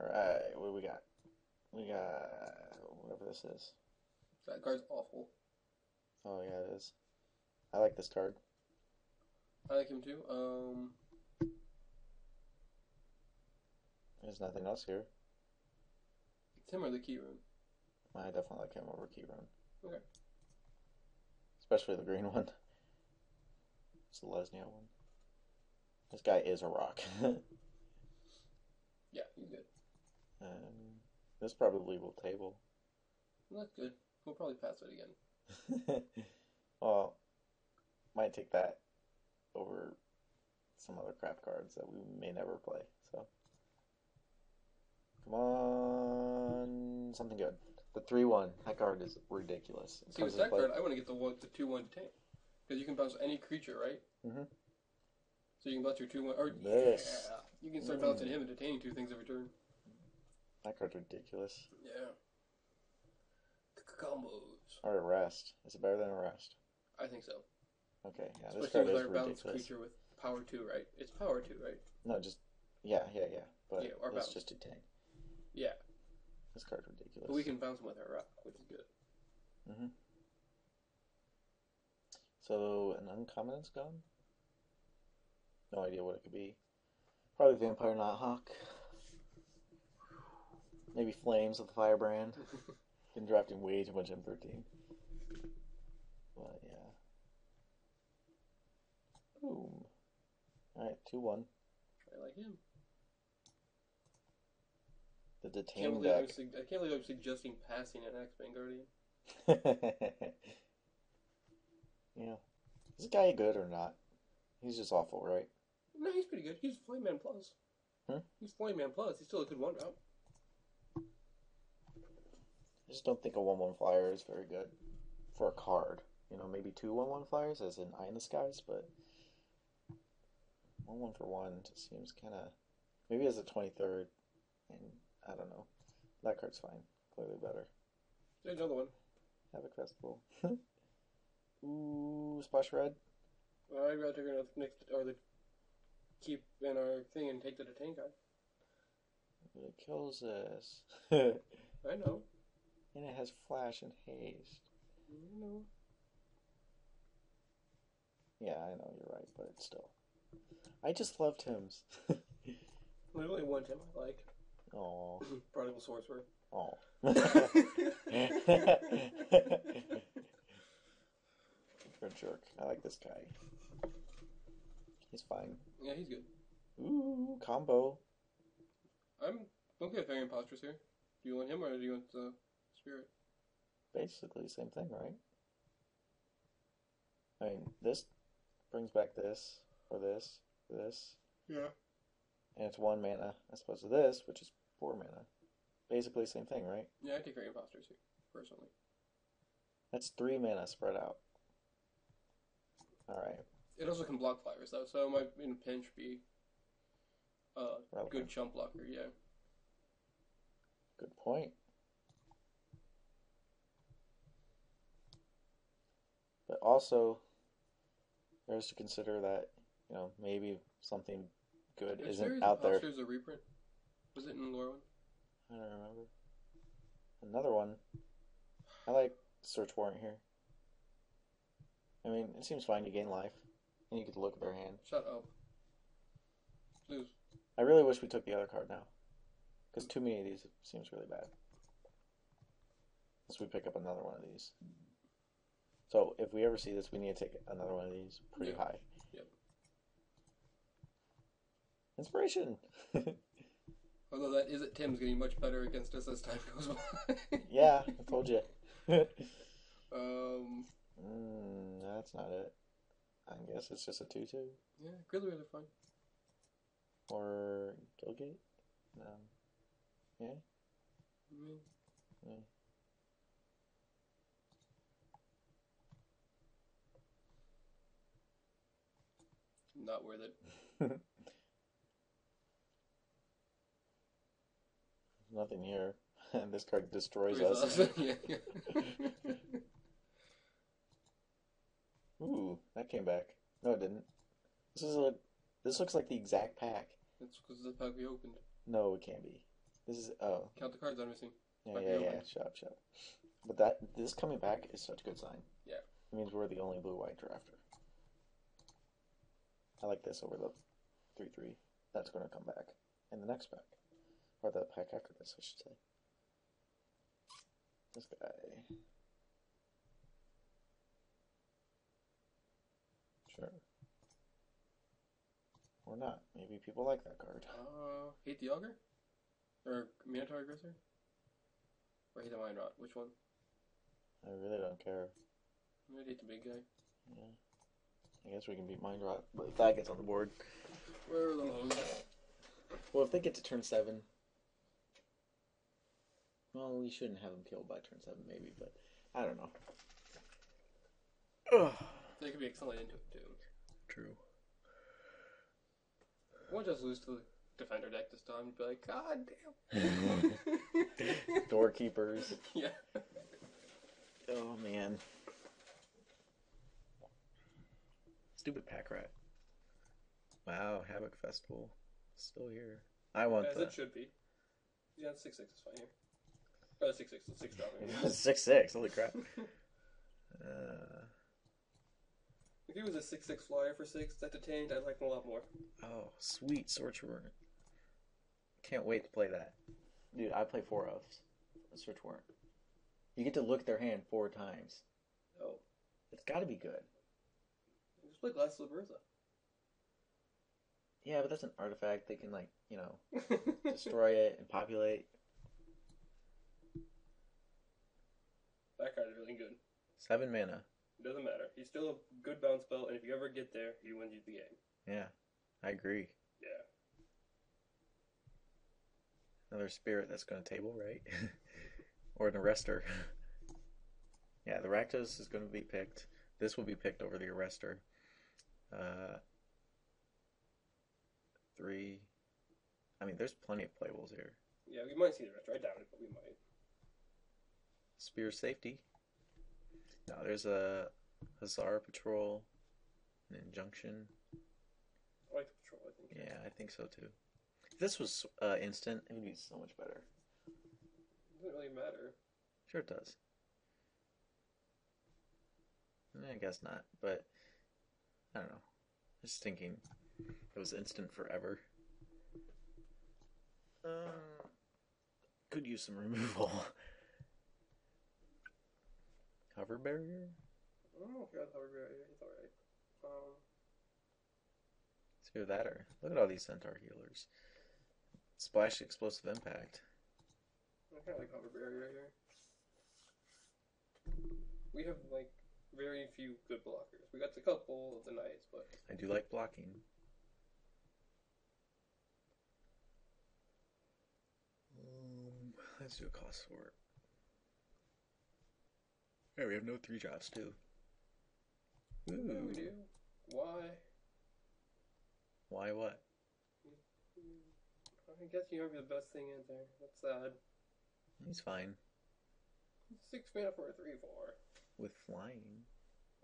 Alright, what do we got? We got whatever this is. That card's awful. Oh yeah, it is. I like this card. I like him too. Um, There's nothing else here. it's him or the Keyrune. I definitely like him over Keyrune. Okay. Especially the green one. It's the Lesnio one. This guy is a rock. Yeah, he's good. Um, this probably will table. Well, that's good. We'll probably pass it again. well, might take that over some other crap cards that we may never play. So, come on, something good. The three one. That card is ridiculous. It See, with that card, I want to get the one, the two one to tank because you can bounce any creature, right? Mhm. So you can bounce your two one, or This. yeah, you can start Mm. bouncing him and detaining two things every turn. That card's ridiculous. Yeah. Combos. Or arrest. Is it better than arrest? I think so. Okay, yeah, this Especially card with is our bounce ridiculous. creature with power two, right? It's power two, right? No, just yeah, yeah, yeah. But Yeah, or it's bounce. just a tank. Yeah. This card's ridiculous. But we can bounce him with our rock, which is good. hmm So an uncommon is gone. No idea what it could be. Probably Vampire Nighthawk. Maybe Flames with the Firebrand. Been drafting way too much M13. But yeah. Boom. Alright, 2 1. I like him. The Can't Detain believe I'm deck. I can't believe I'm suggesting passing an Axebane Guardian. yeah. Is this guy good or not? He's just awful, right? No, he's pretty good. He's Flame Man Plus. Hmm? He's Flame Man Plus. He's still a good one route. I just don't think a 1 1 flyer is very good for a card. You know, maybe two 1 1 flyers, as in Eye in the Skies, but 1 1 for 1 just seems kind of. Maybe as a 23rd, and I don't know. That card's fine. Clearly better. There's another one. Havoc Festival. Ooh, Splash Red. Well, I'd rather go next or the keep in our thing and take the detain card. It kills us. I know. And it has flash and haze. Know. Yeah, I know you're right, but it's still. I just love Tim's. There's only one Tim I like. Oh, Prodigal Sorcerer. oh. You're a jerk. I like this guy. He's fine. Yeah, he's good. Ooh, combo. I'm okay with Faerie Impostors here. Do you want him or do you want the Spirit? Basically, same thing, right? I mean, this brings back this, or this, this, Yeah. and it's one mana as opposed to this, which is four mana. Basically, same thing, right? Yeah, I take Faerie Impostors too, personally. That's three mana spread out. All right. It also can block flyers though, so it might in a pinch be a Relevant. good chump blocker. Yeah. Good point. But also, there's to consider that you know maybe something good Is isn't out there. Imposters a reprint? Was it in Lorwyn? I don't remember. Another one. I like search warrant here. I mean, it seems fine. You gain life, and you get to look at their hand. Shut up. Lose. I really wish we took the other card now, because too many of these seems really bad. Unless we pick up another one of these. So if we ever see this, we need to take another one of these pretty Yeah. high. Yep. Inspiration. Although that is at Tim's getting much better against us as time goes by. yeah, I told you. um. mm, that's not it. I guess it's just a two-two Yeah, Grillers are fine. or Gilgate. No. Yeah. Mm, Yeah. Not worth it. Nothing here. And this card destroys us. us. yeah. Ooh, that came back. No, it didn't. This is a. This looks like the exact pack. That's because the pack we opened. No, it can't be. This is oh Count the cards I'm missing. yeah yeah yeah. Shut up, shut up. But that this coming back is such a good sign. Yeah. It means we're the only blue white drafter. I like this over the three three. That's going to come back in the next pack, or the pack after this, I should say. This guy. Sure. Or not. Maybe people like that card. Uh, hate the augur, or Minotaur aggressor, or hate the mind rot. Which one? I really don't care. I hate the big guy. Yeah. I guess we can beat Mind Rot, but if that gets on the board. Where are the lows? Well, if they get to turn seven. Well, we shouldn't have them killed by turn seven, maybe, but I don't know. Ugh. They could be excellent into it too. True. We'll just lose to the defender deck this time and be like, God damn. Doorkeepers. yeah. Oh man. Stupid pack rat. Wow, Havoc Festival. Still here. I want As the it should be. Yeah, six six is fine here. Oh, six six, six dropping. six six. Holy crap. Uh, If he was a six six flyer for six that detained, I'd like him a lot more. oh, sweet Sorcerer. Can't wait to play that. Dude, I play four elves. Search warrant. You get to look at their hand four times. Oh, It's got to be good. Play Glass Liberza. Yeah, but that's an artifact. They can like, you know, destroy it and populate. that card is really good. Seven mana. It doesn't matter. He's still a good bounce spell, and if you ever get there, he wins you the game. Yeah, I agree. Yeah. Another spirit that's going to table, right? or an arrestor. yeah, the Rakdos is going to be picked. This will be picked over the arrestor. Uh, three. I mean, there's plenty of playables here. Yeah, we might see the rest. I doubt it, but we might. Spear safety. No, there's a Hussar patrol, an injunction. I like the patrol, I think. Yeah, I think so too. If this was uh, instant, it would be so much better. doesn't really matter. Sure, it does. Eh, I guess not, but I don't know. Just thinking it was instant forever. Um, could use some removal. Cover barrier? Oh, God, Hover Barrier. It's alright. Um, either that or look at all these centaur healers. Splash explosive impact. I kind of like Hover Barrier here. We have, like, very few good blockers. We got a couple of the knights, but I do like blocking. Um, let's do a cost for it. Yeah, we have no three drops too. yeah, we do. Why? Why what? I guess you have the best thing in there. That's sad. He's fine Six mana for a 3 4. With flying.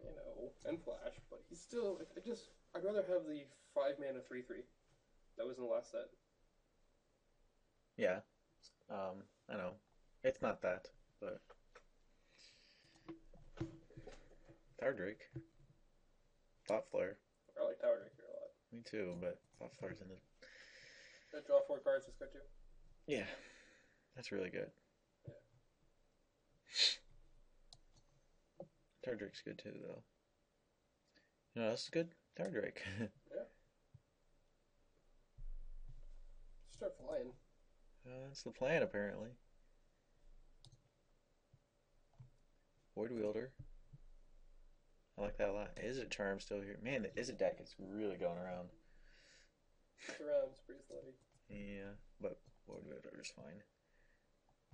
You know. And Flash, but he's still. I just. I'd rather have the 5 mana 3 3. That was in the last set. Yeah. Um, I know. It's not that, but Tower Drake. Thought Flare. I like Tower Drake here a lot. Me too, but Thought Flare's in the I draw 4 cards, just got you. Yeah, that's really good. Tower Drake's good too, though. You know, that's good. Tower Drake. yeah. Start flying. uh, that's the plan, apparently. Void Wielder. I like that a lot. Izzet Charm still here? Man, the Izzet deck is really going around. It's around, it's pretty slutty. Yeah, but Void Wielder is fine.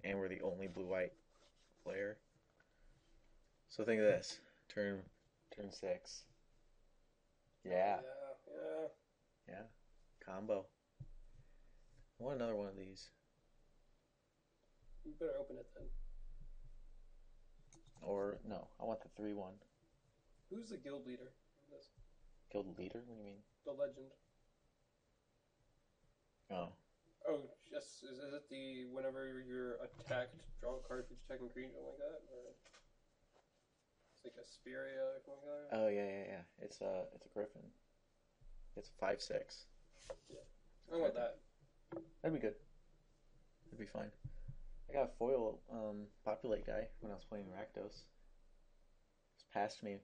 And we're the only blue white player. So think of this. Turn turn six. Yeah. Yeah, yeah. Combo. I want another one of these. You better open it then. Or no, I want the three one. Who's the guild leader in this? Guild leader? What do you mean? The legend. Oh. Oh, yes, Is, is it the whenever you're attacked, draw a card for each attacking creature, something like that? Or like Isperia or something like that? Oh yeah, yeah, yeah. It's a it's a griffin. It's five six. Yeah, I want that. That'd be good. That'd be fine. I got a foil um, populate guy when I was playing Rakdos. It's past me,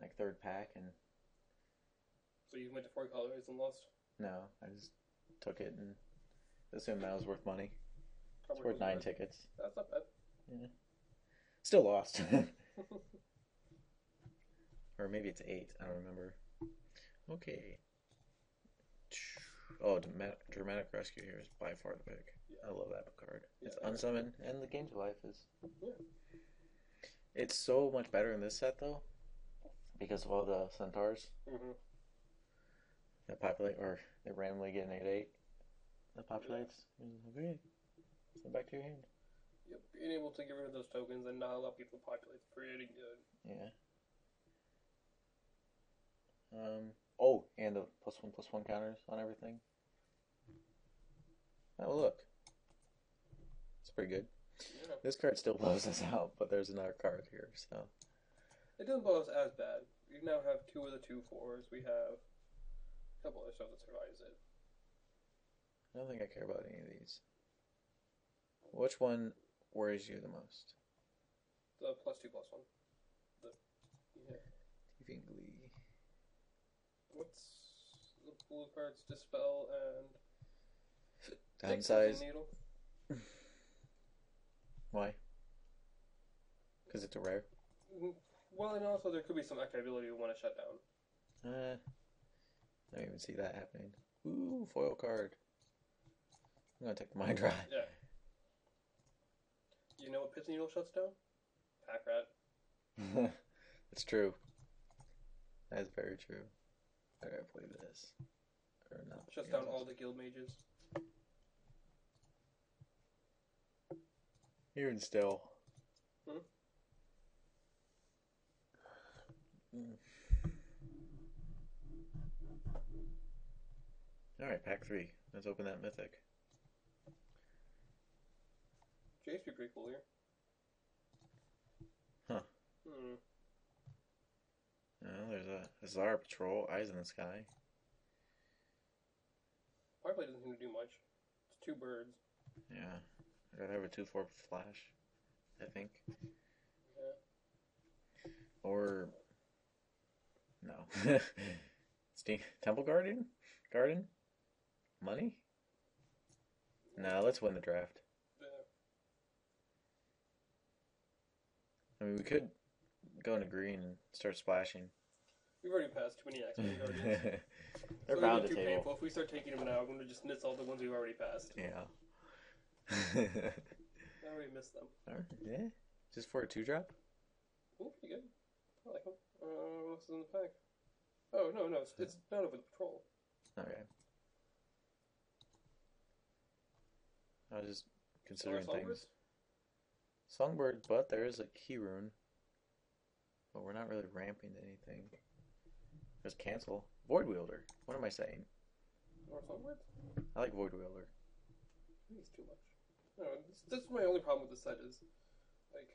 like third pack, and So you went to four colors and lost. no, I just took it and assumed that was worth money. How It's worth nine tickets. That's not bad. Yeah. Still lost. or maybe it's eight. I don't remember. Okay. Oh, Dramatic, Dramatic Rescue here is by far the pick. Yeah. I love that card. It's Yeah. unsummon, and the Games Life is. Yeah. It's so much better in this set, though, because of all the centaurs hmm that populate, or they randomly get an 8 8 that populates. Mm, Okay. Send back to your hand. Yep. Being able to get rid of those tokens and not allow people to populate is pretty good. Yeah. Um. Oh, and the plus one plus one counters on everything. Oh look, it's pretty good. Yeah. This card still blows us out, but there's another card here, so It doesn't blow us as bad. We now have two of the two fours. We have a couple other stuff that survives it. I don't think I care about any of these. Which one worries you the most? The plus two plus one. The yeah. Thieving Glee. What's the blue cards? Dispel and Downsize. Needle. Why? Because it's a rare. Mm, Well, and also there could be some ability we want to shut down. Uh, I don't even see that happening. Ooh, foil card. I'm gonna take my drive. Yeah. You know what Pith Needle shuts down? Pack Rat. it's true. That is very true. I gotta play this. Or not. Shuts down all the guild mages. Here Even still. Hmm? Mm. Alright, pack three. Let's open that mythic. Be pretty cool here. Huh. Hmm. There's a Zara Patrol, Eyes in the Sky. Fireplay doesn't seem to do much. It's two birds. Yeah. I'd rather have a 2 4 flash, I think. Yeah. Or. No. Ste- Temple Guardian? Garden? Money? No, let's win the draft. Yeah. I mean, we could go into green and start splashing. We've already passed too many Axebane guardians. They're so bound too table. painful. If we start taking them now, I'm gonna just miss all the ones we've already passed. Yeah. I already missed them. Alright, yeah. Just for a two drop? Oh, pretty good. I like them. Uh, what else is in the pack? Oh no, no, it's, it's not over the patrol. Okay. I was just considering things. Songbird, but there is a Keyrune. But we're not really ramping to anything. There's cancel. Void Wielder. What am I saying? Or Songbirds? I like Void Wielder. I think it's too much. No, this, this is my only problem with this set is, like,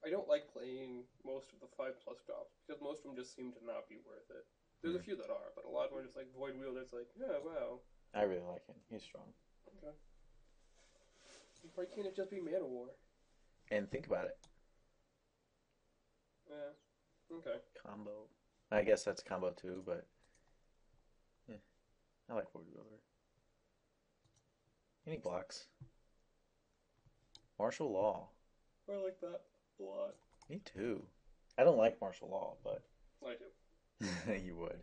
I don't like playing most of the five plus drops because most of them just seem to not be worth it. There's a hmm. few that are, but a lot of them are just like Void Wielder. It's like, yeah, wow. I really like him. He's strong. Okay. Why can't it just be Mana War? And think about it. Yeah. Okay. Combo. I guess that's combo too, but yeah. I like Void Wielder. Any blocks? Martial Law. I like that a lot. Me too. I don't like martial law, but I do. you would.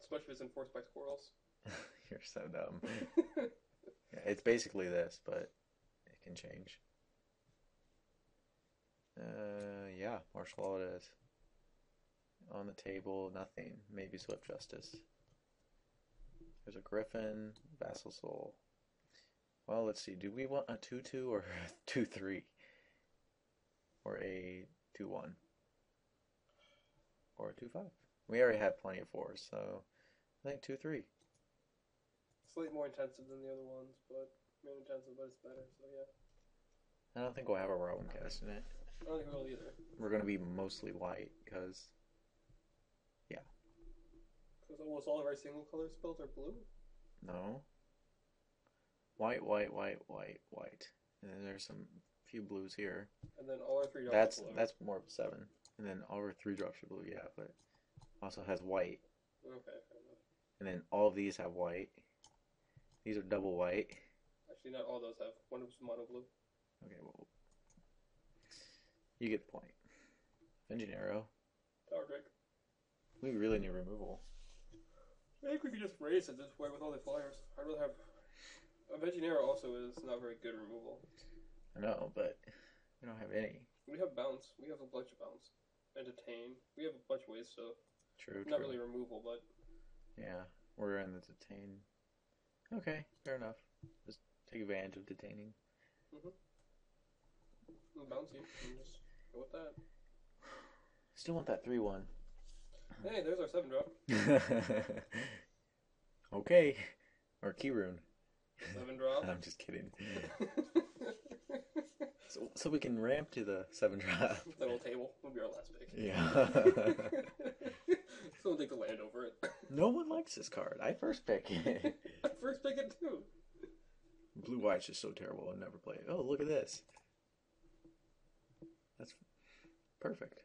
Especially if it's enforced by squirrels. You're so dumb. Yeah, it's basically this, but it can change. Uh, yeah, martial law it is. On the table, nothing. Maybe Swift Justice. There's a Griffin, Vassal Soul. Well, let's see. Do we want a 2 2 or a 2 3? Or a 2 1? Or a 2 5? We already had plenty of fours, so I think 2 3. slightly more intensive than the other ones, but main intensive, but it's better. So yeah, I don't think we'll have a Rowan cast in it. I don't think we will either. We're gonna be mostly white because yeah. Because almost all of our single color spells are blue. no. White, white, white, white, white, and then there's some few blues here. And then all our three drops That's are blue. that's more of a seven, and then all our three drops are blue. Yeah, but also has white, okay. Fair enough. and then all of these have white. These are double white. Actually, not all those have. One was mono blue. Okay, well, you get the point. Engineero. Tower Drake. We really need removal. I think we could just raise it this way with all the flyers. I'd rather have. A Veginera also is not very good removal. I know, but we don't have any. We have bounce. We have a bunch of bounce. Entertain. We have a bunch of ways to. True, Not true. really removal, but Yeah, we're in the detain. Okay, fair enough. Just take advantage of detaining. Mm-hmm. bouncy. And just go with that. Still want that three one. Hey, there's our seven drop. okay, or Keyrune. Seven drop. I'm just kidding. So, so we can ramp to the seven drop. that little table will be our last pick. Yeah. Someone take the land over it. no one likes this card. I first pick it. I First pick it too. Blue white's just so terrible. I'll never play it. Oh, look at this. That's perfect.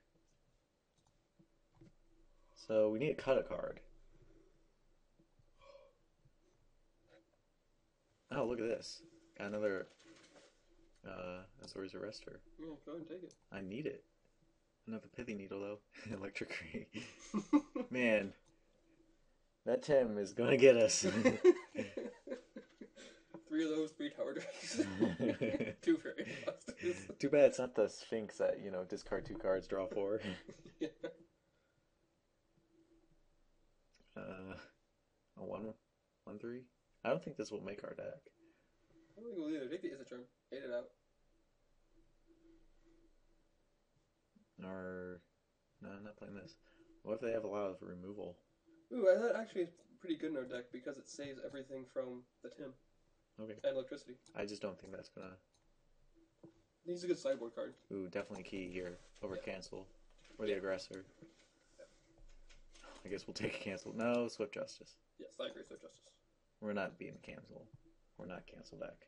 So we need to cut a card. Oh, look at this. Got another uh Azorius Arrester. Yeah, go ahead and take it. I need it. Another Pithing Needle though. Electrickery. Man. That Tim is gonna get us. three of those, three tower drakes. Two fairy monsters. Too bad it's not the Sphinx that, you know, discard two cards, draw four. yeah. Uh, a one, one three. I don't think this will make our deck. I don't think we'll either. Take the Isotherm. Hate it out. Or no, I'm not playing this. What if they have a lot of removal? Ooh, I- that actually is pretty good in our deck because it saves everything from the Tim Okay, and electricity. I just don't think that's gonna. He's a good sideboard card. Ooh, definitely key here over Yeah. cancel or the aggressor. I guess we'll take a cancel. No, Swift Justice. Yes, I agree. So justice. We're not being cancel. We're not cancel deck.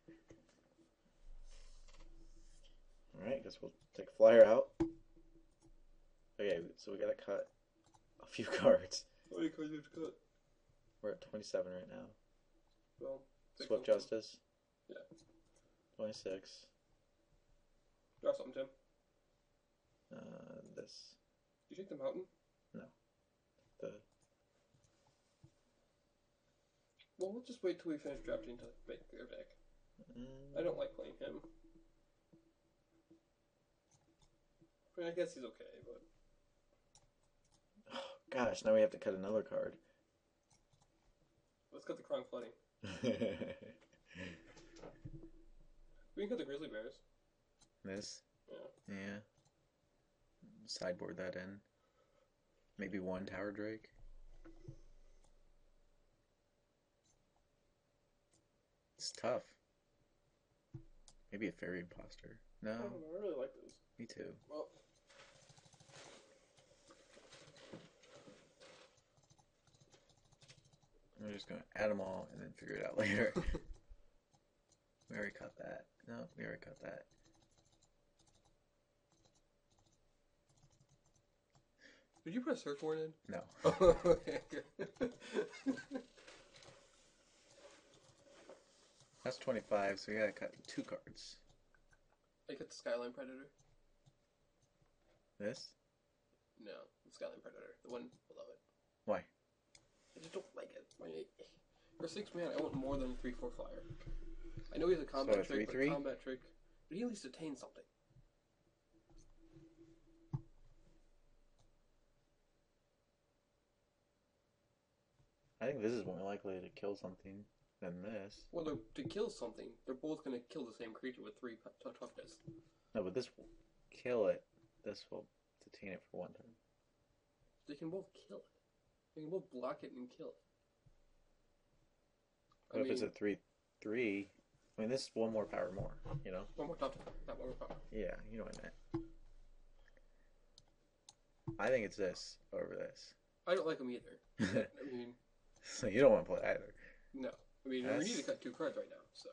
All right, guess we'll take a flyer out. Okay, so we gotta cut a few cards. How many cards do you have to cut? We're at 27 right now. Well, Swift Justice. Yeah. 26. Draw something, Tim. Uh, this. Did you take the mountain? No. The. Well, we'll just wait till we finish drafting to make your deck. I don't like playing him. I mean, I guess he's okay, but Gosh, now we have to cut another card. let's cut the Krong flooding. We can cut the Grizzly Bears. this. Yeah. Yeah. Sideboard that in. Maybe one Tower Drake. It's tough. Maybe a Faerie Impostor. No, I don't know. I really like those. me too. Well, We're just gonna add them all and then figure it out later. we already cut that. No, we already cut that. did you put a search warrant in? No. okay. That's 25, so we gotta cut two cards. I cut the Skyline Predator. This? No, the Skyline Predator, the one below it. Why? I just don't like it. I mean, for six man, I want more than a three four flyer. I know he's a combat a trick, 3-3? but combat trick, but he at least attain something. I think this is more likely to kill something than this. Well, they're- to kill something, they're both going to kill the same creature with three p- t- toughness. No, but this will kill it. This will detain it for one turn. They can both kill it. Both block it and kill it. What I if mean, it's a three three? I mean, this is one more power more. You know? one more top, not one more power. Yeah, you know what I meant. I think it's this over this. I don't like them either. I mean, so you don't want to play either. no. I mean, we need to cut two cards right now, so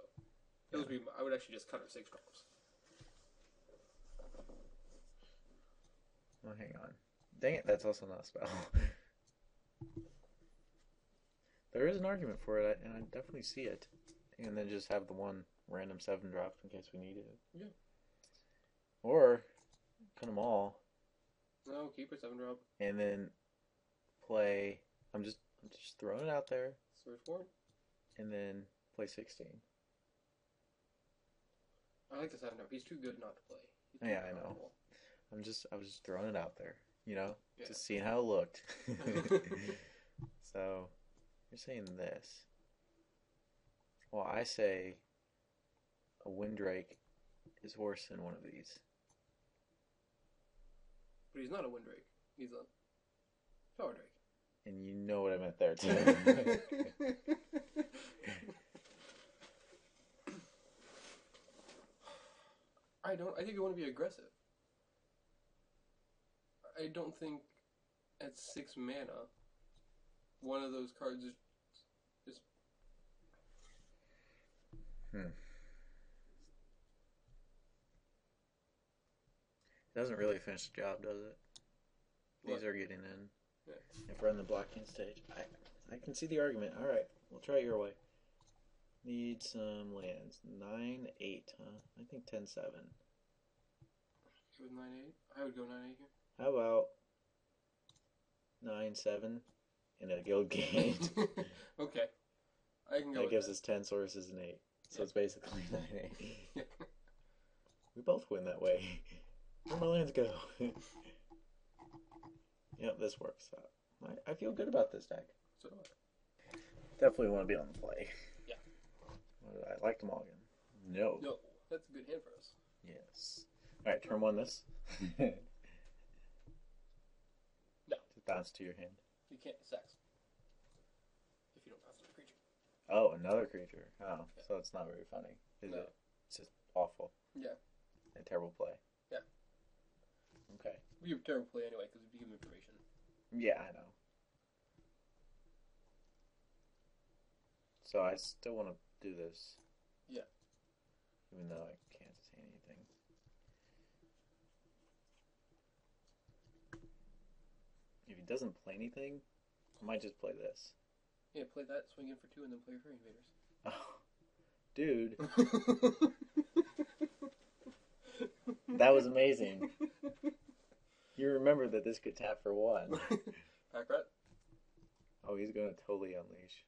those would be. I would actually just cut our six cards. Well, hang on. Dang it, that's also not a spell. there is an argument for it, and I definitely see it. And then just have the one random seven drop in case we need it. Yeah. Or cut them all, No, keep a seven drop. and then play. I'm just, I'm just throwing it out there, Search Warren. and then play sixteen. I like the seven drop. He's too good not to play. He's Yeah, I know. I'm just, I was just throwing it out there, you know, Yeah. just seeing how it looked. so, you're saying this. Well, I say a Windrake is worse than one of these. But he's not a Windrake. He's a Power Drake. And you know what I meant there, too. I don't. I think you want to be aggressive. I don't think at six mana, one of those cards is. is it doesn't really finish the job, does it? These What? are getting in. Yeah. If we're on the blocking stage, I, I can see the argument. All right, we'll try it your way. Need some lands. Nine eight, huh? I think ten seven. with nine eight. I would go nine eight here. How about nine seven in a guild game? okay, I can go. that with gives that. us ten sources and eight. So Yeah. it's basically nine eight. We both win that way. Where my lands go? yep, this works. I, I feel good about this deck. So do I. Definitely want to be on the play. Yeah. I like them all again? No. No, that's a good hand for us. Yes. All right, turn one. This. Bounce to your hand. You can't sex if you don't pass a creature. Oh, another creature. Oh, Yeah. so it's not very funny, is No. it? It's just awful. Yeah. A terrible play. Yeah. Okay. We have terrible play anyway because we give information. Yeah, I know. So I still want to do this. Yeah. Even though I can't say anything. He doesn't play anything, I might just play this. Yeah, play that, swing in for two, and then play your Fairy Oh, dude, that was amazing. You remember that this could tap for one. Pack rat. Oh, he's gonna totally unleash.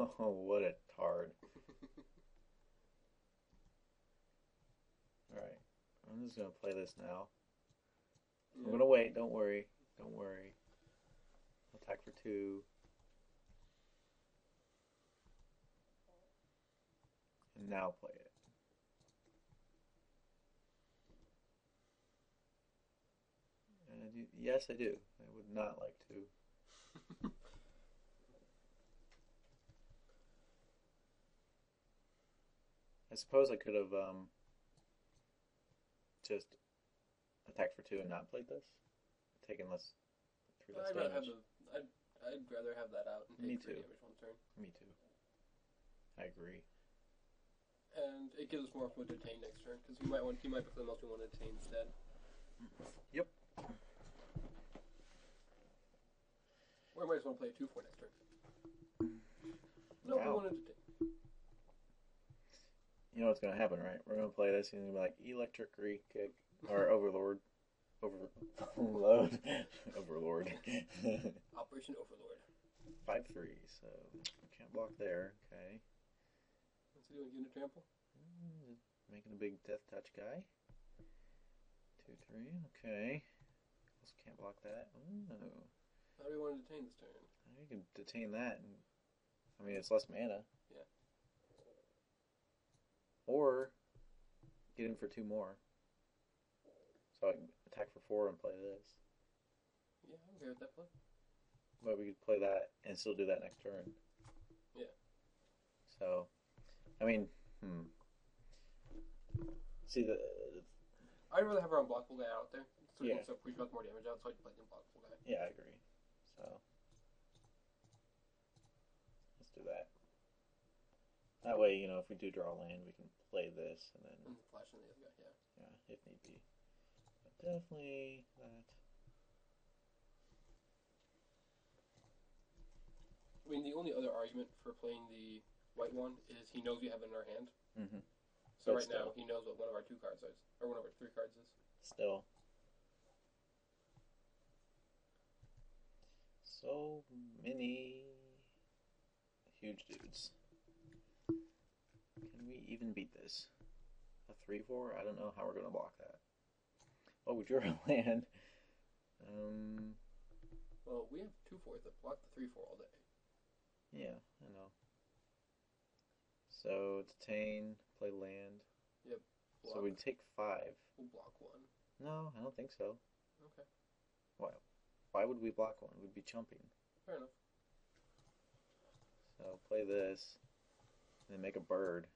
Oh, what a tard. Alright, I'm just gonna play this now. I'm gonna wait, don't worry. Don't worry. Attack for two. And now play it. And I do, yes, I do. I would not like to. I suppose I could have um, just attacked for two and not played this, taken less three less I'd rather have damage. the. I'd, I'd rather have that out and Me take three too. damage one turn, Me too. I agree. and it gives us more option to detain next turn because we might want he might be something else we want to detain instead. Yep. Or I might just want to play a two four next turn. No, we Wow. want to detain. You know what's gonna happen, right? We're gonna play this and it's gonna be like electric re kick or overlord. Over overload. overlord. Operation Overlord. Five three, so can't block there. Okay. What's he doing? Getting a trample? Mm, Making a big death touch guy. Two, three, okay. Also can't block that. Ooh. How do we want to detain this turn? You can detain that and I mean it's less mana. Yeah. Or get in for two more. So I can attack for four and play this. Yeah, I'm okay with that play. But we could play that and still do that next turn. Yeah. So, I mean, hmm. See the I'd rather have our unblockable guy out there. So we Yeah. can start pushing out more damage out, so I can play the unblockable guy. yeah, I agree. So let's do that. That way, you know, if we do draw land, we can play this and then And flash in the other guy, yeah. yeah, if need be. But definitely that. I mean, the only other argument for playing the white one is he knows we have it in our hand. Mm-hmm. So But right still. now, he knows what one of our two cards is, or one of our three cards is. Still. So many huge dudes. Can we even beat this? A 3 4? I don't know how we're going to block that. Oh, we drew a land. Um, Well, we have two fours that block the three four all day. yeah, I know. So, detain, play land. Block. So we'd take 5. We'll block one. No, I don't think so. Okay, Why Why would we block one? We'd be chumping. fair enough. So play this, and then make a bird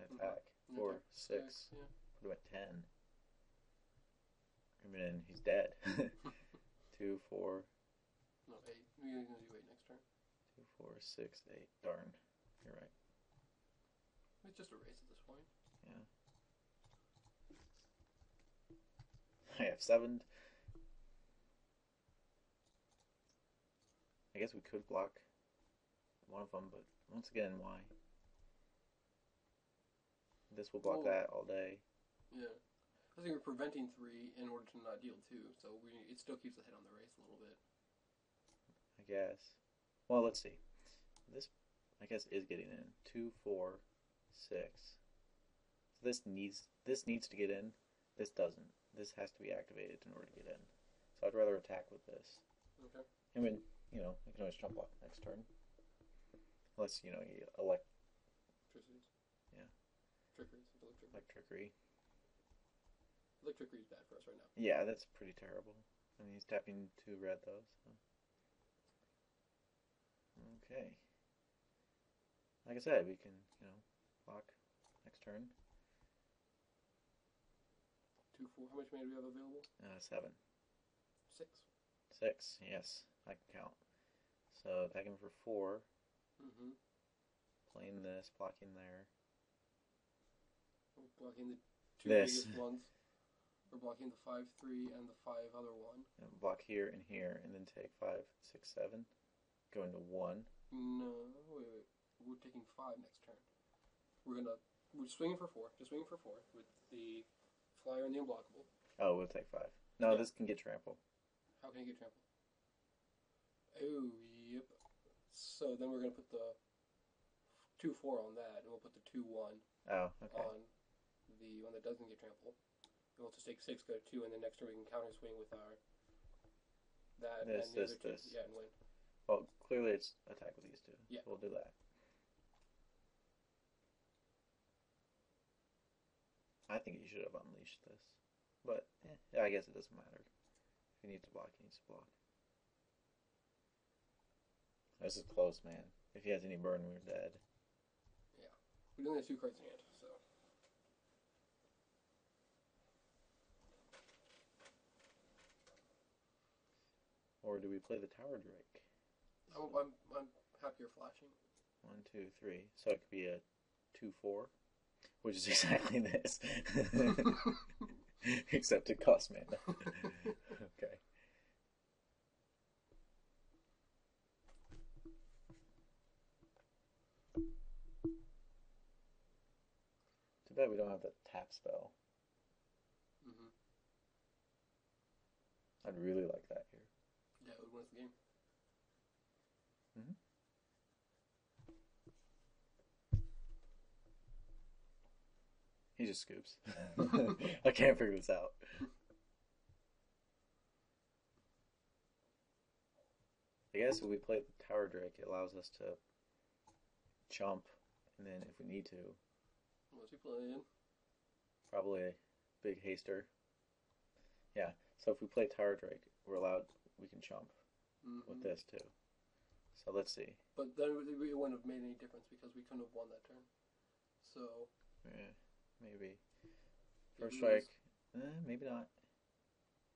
Mhm. attack. And Four, attack six, Yeah. put him at ten. I mean, he's dead. two, four, No, eight. We're gonna do eight next turn. two, four, six, eight. Darn, you're right. It's just a race at this point. Yeah. I have seven. I guess we could block one of them, but once again, why? This will block Well- that all day. Yeah. I think we're preventing three in order to not deal two, so we it still keeps the head on the race a little bit. I guess. Well, let's see. This, I guess, is getting in. Two, four, six. So this needs this needs to get in. This doesn't. This has to be activated in order to get in. So I'd rather attack with this. Okay. I mean, you know, I can always jump block next turn. Unless you know you elect Trickeries. Yeah. Trickeries. Electric. like trickery. Bad for us right now. Yeah, that's pretty terrible. I mean, he's tapping two red though. So. Okay. Like I said, we can you know block next turn. Two, four. How much mana do we have available? Uh, seven. Six. Six, yes, I can count. So attacking for four, Mm-hmm. playing this, blocking there. Blocking the two This. biggest ones. We're blocking the five, three, and the five other one. And block here and here, and then take five, six, seven. Go into one. No, wait, wait. We're taking five next turn. We're gonna we're swinging for four. Just swinging for four with the flyer and the unblockable. Oh, we'll take five. No, Yeah. this can get trampled. How can I get trampled? Oh, yep. So then we're gonna put the two four on that, and we'll put the two one Oh, okay. on the one that doesn't get trampled. We'll just take six, go to two, and then next turn we can counter swing with our that This, and the this, other two. this. Yeah, and win. Well, clearly it's attack with these two. Yeah. We'll do that. I think he should have unleashed this. But, eh, yeah, I guess it doesn't matter. If he needs to block, he needs to block. This is close, man. If he has any burn, we're dead. Yeah. We only have two cards in hand, so Or do we play the Tower Drake? I'm, I'm, I'm happier flashing. One, two, three. So it could be a 2 4, which is exactly this. Except it costs mana. okay. Too bad we don't have the tap spell. hmm I'd really like that here. Yeah, it would win us the game. Mm-hmm. He just scoops. I can't figure this out. I guess if we play the Tower Drake, it allows us to chomp, and then if we need to, What's he playing? probably a big haster. Yeah, so if we play Tower Drake, we're allowed, we can jump Mm-hmm. with this too. So let's see. But then it wouldn't have made any difference because we couldn't have won that turn. So Yeah, maybe. First strike. Eh, maybe not.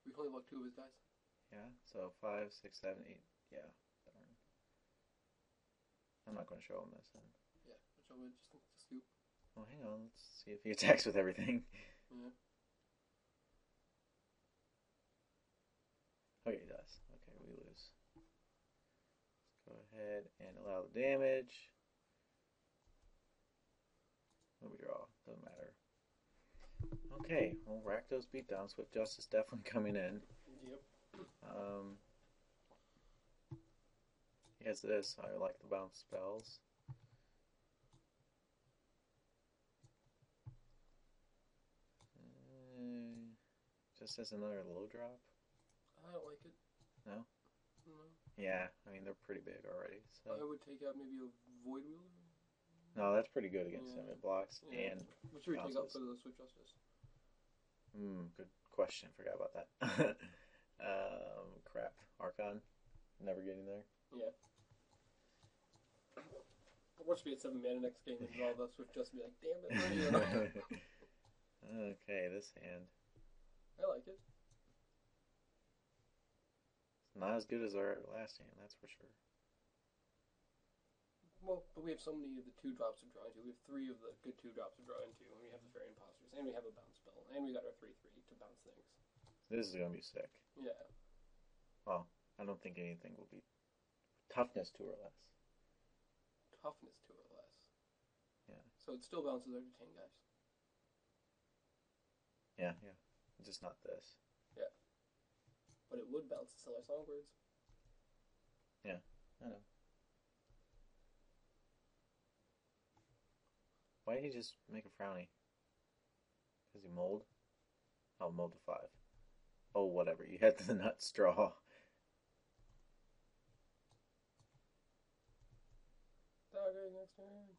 We only block two of his guys. Yeah. So five, six, seven, eight. Yeah. Darn. I'm not going to show him this then. Yeah, which I would just scoop. Well, hang on. Let's see if he attacks with everything. Yeah. Oh, yeah, he does. Okay, we lose. Let's go ahead and allow the damage. What we draw? Doesn't matter. Okay, well, Rakdos beat down. Swift Justice definitely coming in. Yep. Um, he has this. I like the bounce spells. Uh, just as another low drop. I don't like it. No? Yeah, I mean they're pretty big already. I So would take out maybe a void wielder. no, that's pretty good against Yeah. him. It blocks Yeah. and What should we take out for the Swift Justice? hmm, good question. Forgot about that. um, crap. Archon, never getting there. Yeah. I Watch me at seven mana next game and all the Justice and be like, damn it, where are you? okay, this hand. I like it. Not as good as our last hand, that's for sure. Well, but we have so many of the two drops to draw into. We have three of the good two drops to draw into, and we have the Faerie Impostors, and we have a bounce spell, and we got our 3 3 to bounce things. This is gonna be sick. Yeah. Well, I don't think anything will be toughness two or less. Toughness two or less. Yeah. So it still bounces our detain guys. Yeah, yeah. Just not this. But it would bounce the Seller of Songbirds. Yeah, I know. Why did he just make a frowny? Does he mold? Oh, mold to five. Oh, whatever. You had the nut straw. Dogger next turn.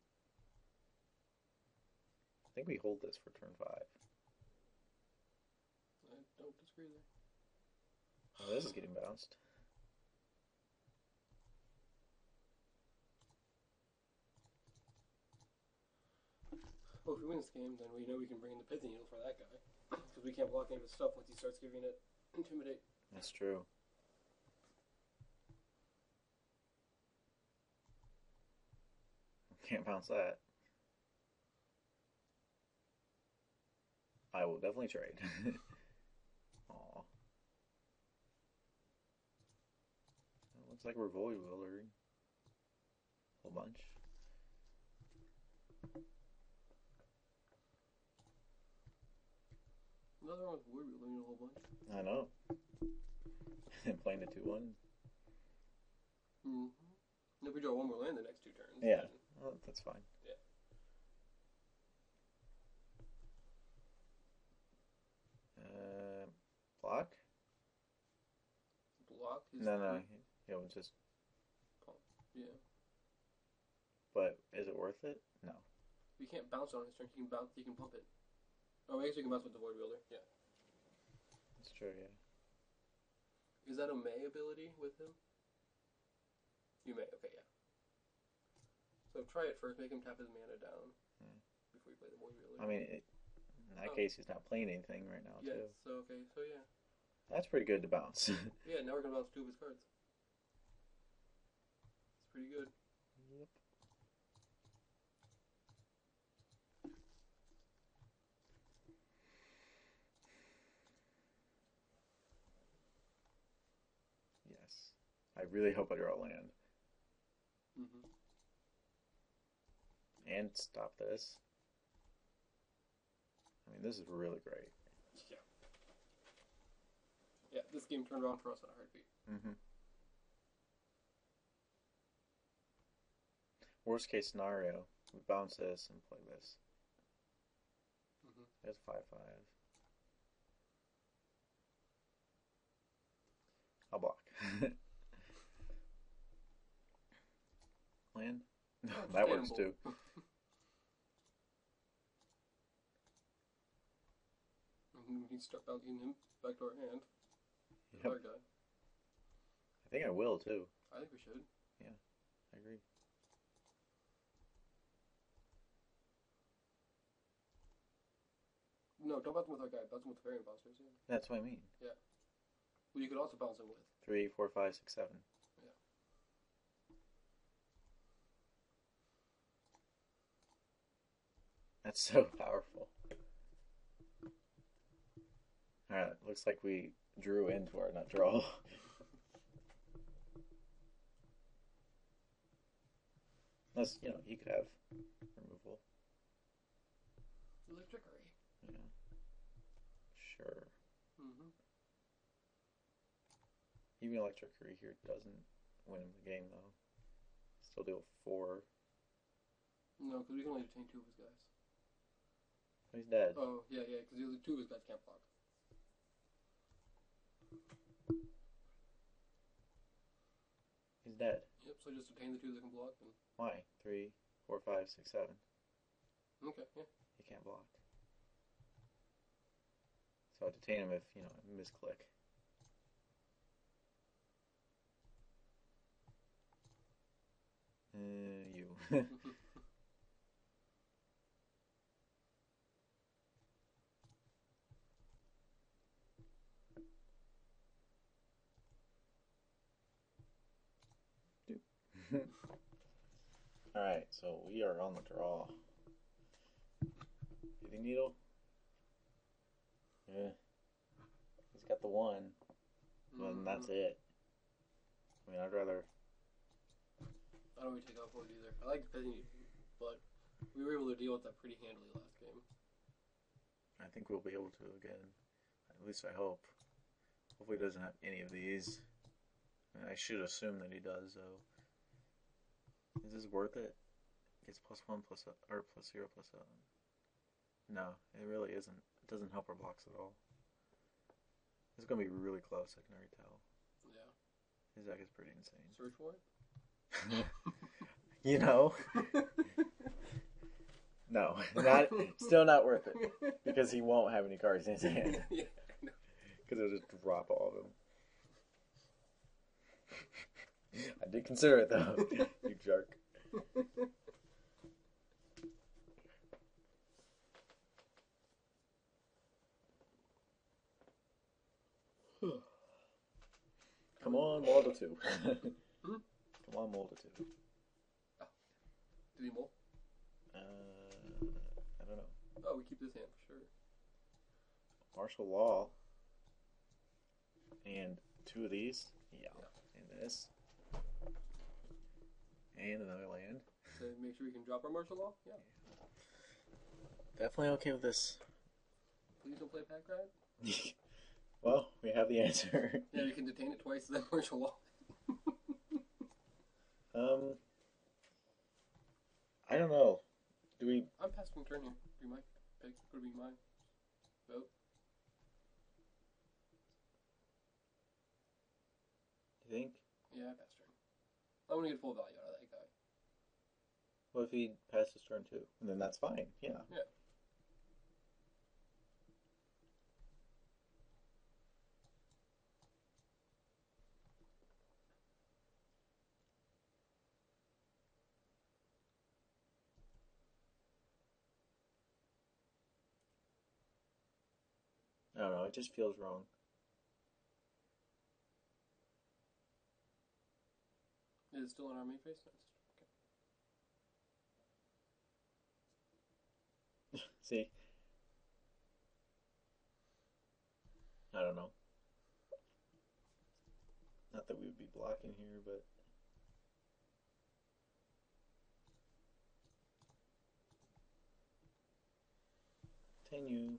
I think we hold this for turn five. I don't disagree there. Oh, this is getting bounced. Well, if we win this game, then we know we can bring in the Pithing Needle for that guy. Because we can't block any of his stuff once he starts giving it Intimidate. That's true. Can't bounce that. I will definitely trade. Aw. It looks like we're void wielding. Whole bunch. Nothing wrong with Void Wielding a whole bunch. I know. and Playing a 2 1. Mm-hmm. And if we draw one more land the next two turns, Yeah. then Oh, that's fine. Yeah. Uh, block? block his. No, no. He'll just. Yeah. But is it worth it? No. You can't bounce on his turn. You can bounce. You can pump it. Oh, I guess you can bounce with the Void Wielder. Yeah. That's true, yeah. Is that a May ability with him? You may. Okay, yeah. So try it first. Make him tap his mana down Hmm. before you play the Void Wielder. I mean, it, in that Oh. case, he's not playing anything right now, yeah. too. So okay. So yeah. That's pretty good to bounce. Yeah. Now we're gonna bounce two of his cards. Pretty good. Yep. Yes. I really hope I draw land. Mm-hmm. And stop this. I mean, this is really great. Yeah. Yeah. This game turned around for us in a heartbeat. Mm-hmm. Worst case scenario, we bounce this and play this. Mhm. That's five five. I'll block. Land. Oh, that works too. Understandable. And we can start bouncing him back to our hand. Yep. Our guy. I think I will too. I think we should. Yeah. I agree. No, don't bounce them with our guy. Bounce him with the variant bouncers. Yeah. That's what I mean. Yeah. Well, you could also bounce them with. Three, four, five, six, seven. Yeah. That's so powerful. Alright, looks like we drew into our nut draw. Unless, you know, he could have removal. Electrickery. Yeah. Sure. Mm-hmm. Even Electrickery here doesn't win him the game, though. Still deal four. No, because we can only detain two of his guys. He's dead. Oh, yeah, yeah, because the other two of his guys can't block. He's dead. Yep, so just detain the two that can block, and Why? Three, four, five, six, seven. okay, yeah. He can't block. So I'll detain him if, you know, I misclick. Uh, you. Alright, so we are on the draw. Pithing Needle? Yeah. He's got the one, and mm-hmm. that's it. I mean, I'd rather. I don't really take off wood either. I like defending, but we were able to deal with that pretty handily last game. I think we'll be able to again. At least I hope. Hopefully, he doesn't have any of these. And I should assume that he does, though. Is this worth it? It's plus one, plus or plus zero, plus seven. No, it really isn't. Doesn't help our blocks at all. It's gonna be really close. I can already tell. Yeah. His deck is pretty insane. Search for it. you know, no, not still not worth it because he won't have any cards in his hand yeah. because it'll just drop all of them. I did consider it though, you jerk. Come on, a two. Hmm? Come on, mold a two. Did he mull? Uh, I don't know. Oh, we keep this hand for sure. Martial law. And two of these. Yeah. Yeah. And this. And another land. To make sure we can drop our martial law. Yeah. Definitely okay with this. Please don't play Pack Rat. well, we have the answer. Yeah, you can detain it twice then martial law. Um, I don't know. Do we? I'm passing turn here. Be my pick. Would be mine. Vote. You think? Yeah, I pass turn. I want to get full value out of that guy. What if he passes turn two? And then that's fine. Yeah. Yeah. I don't know. It just feels wrong. Is it still on our main face? Nice. See? I don't know. Not that we would be blocking here, but. Continue.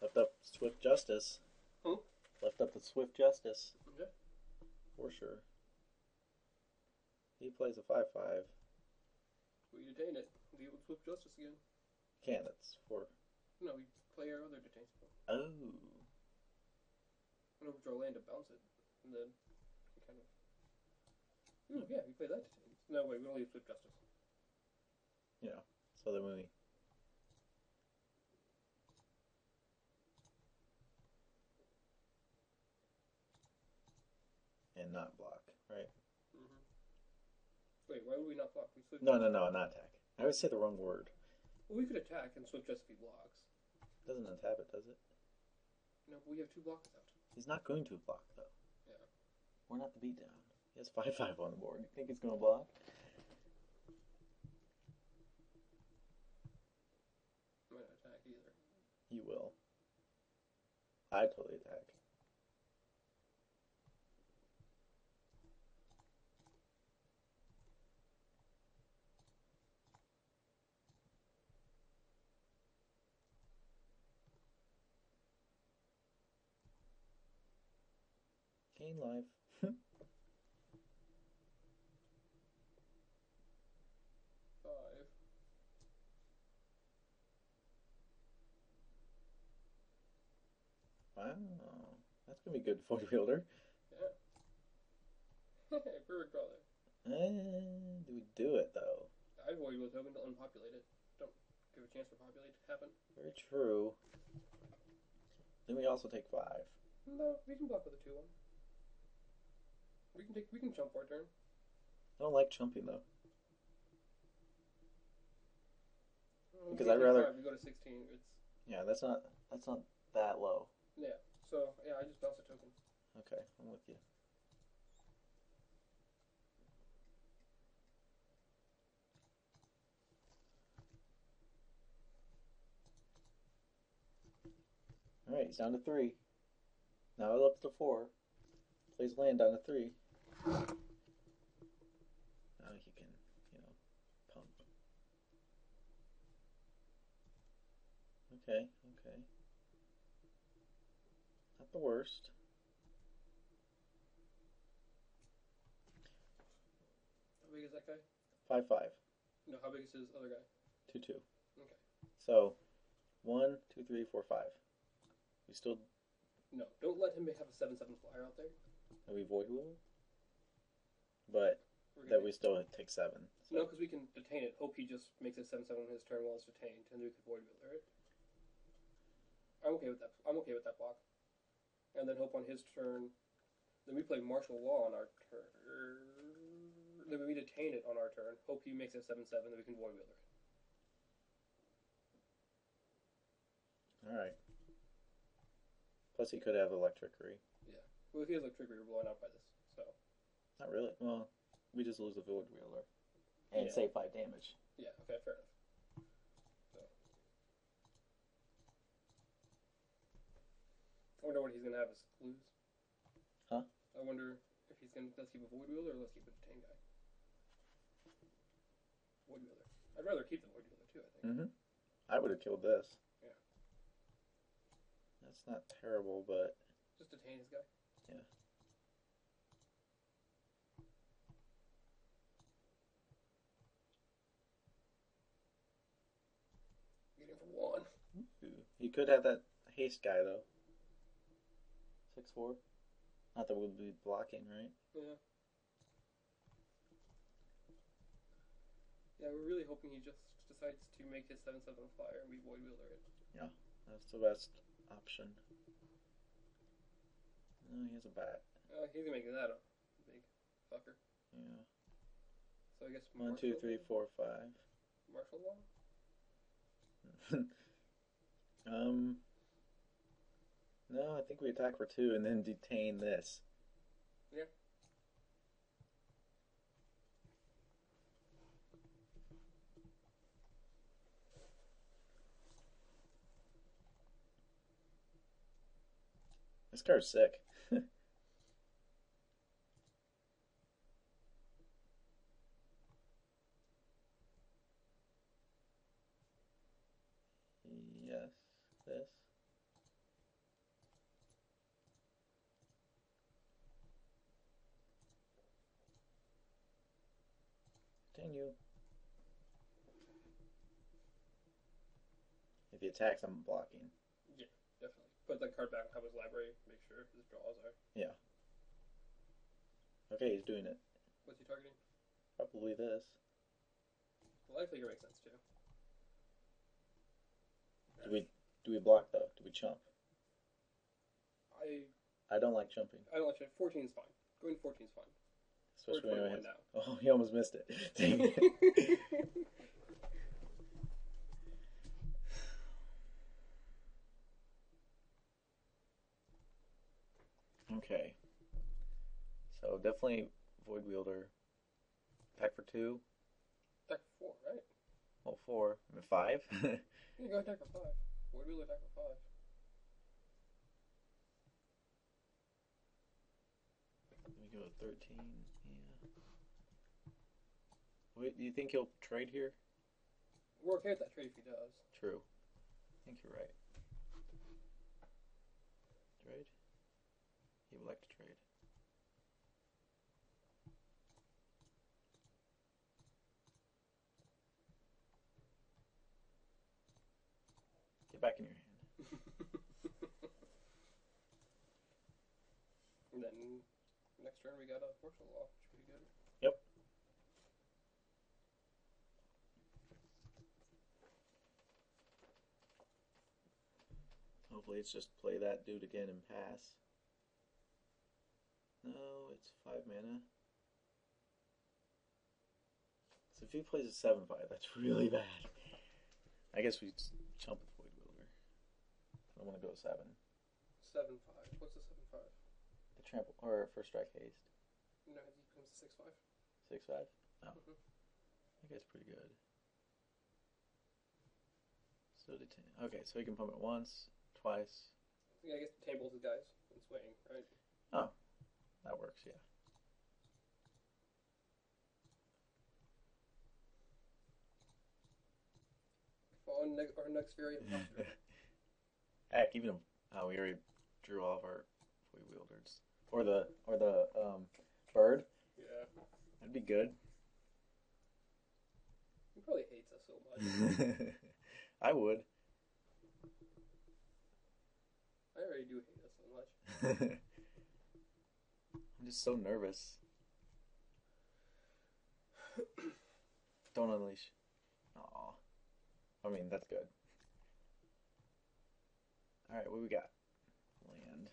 Left up Swift Justice. Who? Left up the Swift Justice. Okay. For sure. He plays a 5 5. We detain it. Deal with Swift Justice again. Can, that's 4. No, we play our other detain spell. Oh. And overdraw land to bounce it. And then we kind of. Ooh, yeah, we play that detain. No, wait, we only have Swift Justice. Yeah. So then when we. And not block, right? Mm-hmm. Wait, why would we not block? We No, no, no, not attack. I always say the wrong word. Well, we could attack and swift just he blocks. Doesn't untap it, does it? No, but we have two blocks out. He's not going to block though. Yeah. We're not the beatdown. He has five five on the board. You think he's gonna block? I Might not attack either. He will. I totally attack. Life. Five. Wow. That's gonna be good for wielder. Perfect draw there. Eh, do we do it though? I void with token to unpopulate it. Don't give a chance for populate to happen. Very true. Then we also take five. No, we can block with a two one. We can take we can jump for a turn. I don't like jumping though. Uh, Because I'd rather- five, we go to sixteen. It's Yeah, that's not that's not that low. yeah. So yeah, I just bounce a token. Okay, I'm with you. All right, he's down to three. Now up to four. Plays land down to three. Now he can, you know, pump. Okay, okay. Not the worst. How big is that guy? Five five. No, how big is his other guy? Two two. Okay. So, one, two, three, four, five. We still No, don't let him have a seven seven flyer out there. are we void wheel, but that we still take seven. So. No, because we can detain it. Hope he just makes a seven seven on his turn while it's detained, and then we can Void Wielder it. I'm okay with that. I'm okay with that block. And then hope on his turn. Then we play martial law on our turn. Then we detain it on our turn. Hope he makes a seven seven, then we can Void Wielder it. All right. Plus, he could have electrickery. Well, if he has trigger, we're blown out by this. So Not really. Well, we just lose a Void Wielder and Yeah. save five damage. yeah, okay, fair enough. So. I wonder what he's gonna have as clues. Huh? I wonder if he's gonna let's keep a Void Wielder or let's keep a detain guy. Void Wielder. I'd rather keep the Void Wielder too. I think. Mm-hmm. I would have killed this. Yeah. That's not terrible, but Just detain his guy. Yeah. Get him for one. he could have that haste guy though. Six four. Not that we'll be blocking, right? Yeah. Yeah, we're really hoping he just decides to make his seven seven flyer and we Void Wielder it. Yeah, that's the best option. No, he has a bat. Uh, he's make that a big fucker. Yeah. So I guess One, two, three, four, five. Martial law. um. No, I think we attack for two and then detain this. Yeah. This card's sick. yes, this. Continue. If he attacks, I'm blocking. Yeah, definitely. Put that card back on top of his library. Make sure his draws are. Yeah. Okay, he's doing it. What's he targeting? Probably this. The life leaguer makes sense too. Do we do we block though? Do we chump? I I don't like jumping. I don't like it. Fourteen is fine. Going fourteen is fine. Especially when he 21 now. Oh, he almost missed it. Dang it. Okay. So definitely Void Wielder. Attack for two. Attack for four, right? Well, four. I mean, five. Yeah, go attack for five. Void Wielder attack for five. Let me go with 13. Wait, do you think he'll trade here? We're okay with that trade if he does. True. I think you're right. Trade? He would like to trade. Get back in your hand. and then next turn we got a martial law, which is pretty good. Yep. Hopefully it's just play that dude again and pass. No, it's five mana. So if he plays a seven five, that's really bad. I guess we jump with Void Wielder. I don't want to go seven. Seven five. What's the seven five? The trample or first strike haste. No, he becomes a six five. Six five? Oh. Mhm. I guess pretty good. So did ten. Okay, so he can pump it once, twice. Yeah, I guess the tables his guys and swing, right? Oh, that works, yeah. On ne- our next variant. Heck, even oh, we already drew all of our void wielders, or the or the um, bird. yeah. That'd be good. He probably hates us so much. I would. I already do hate us so much. I'm just so nervous. Don't unleash. Aw. I mean, that's good. Alright, what we got? Land.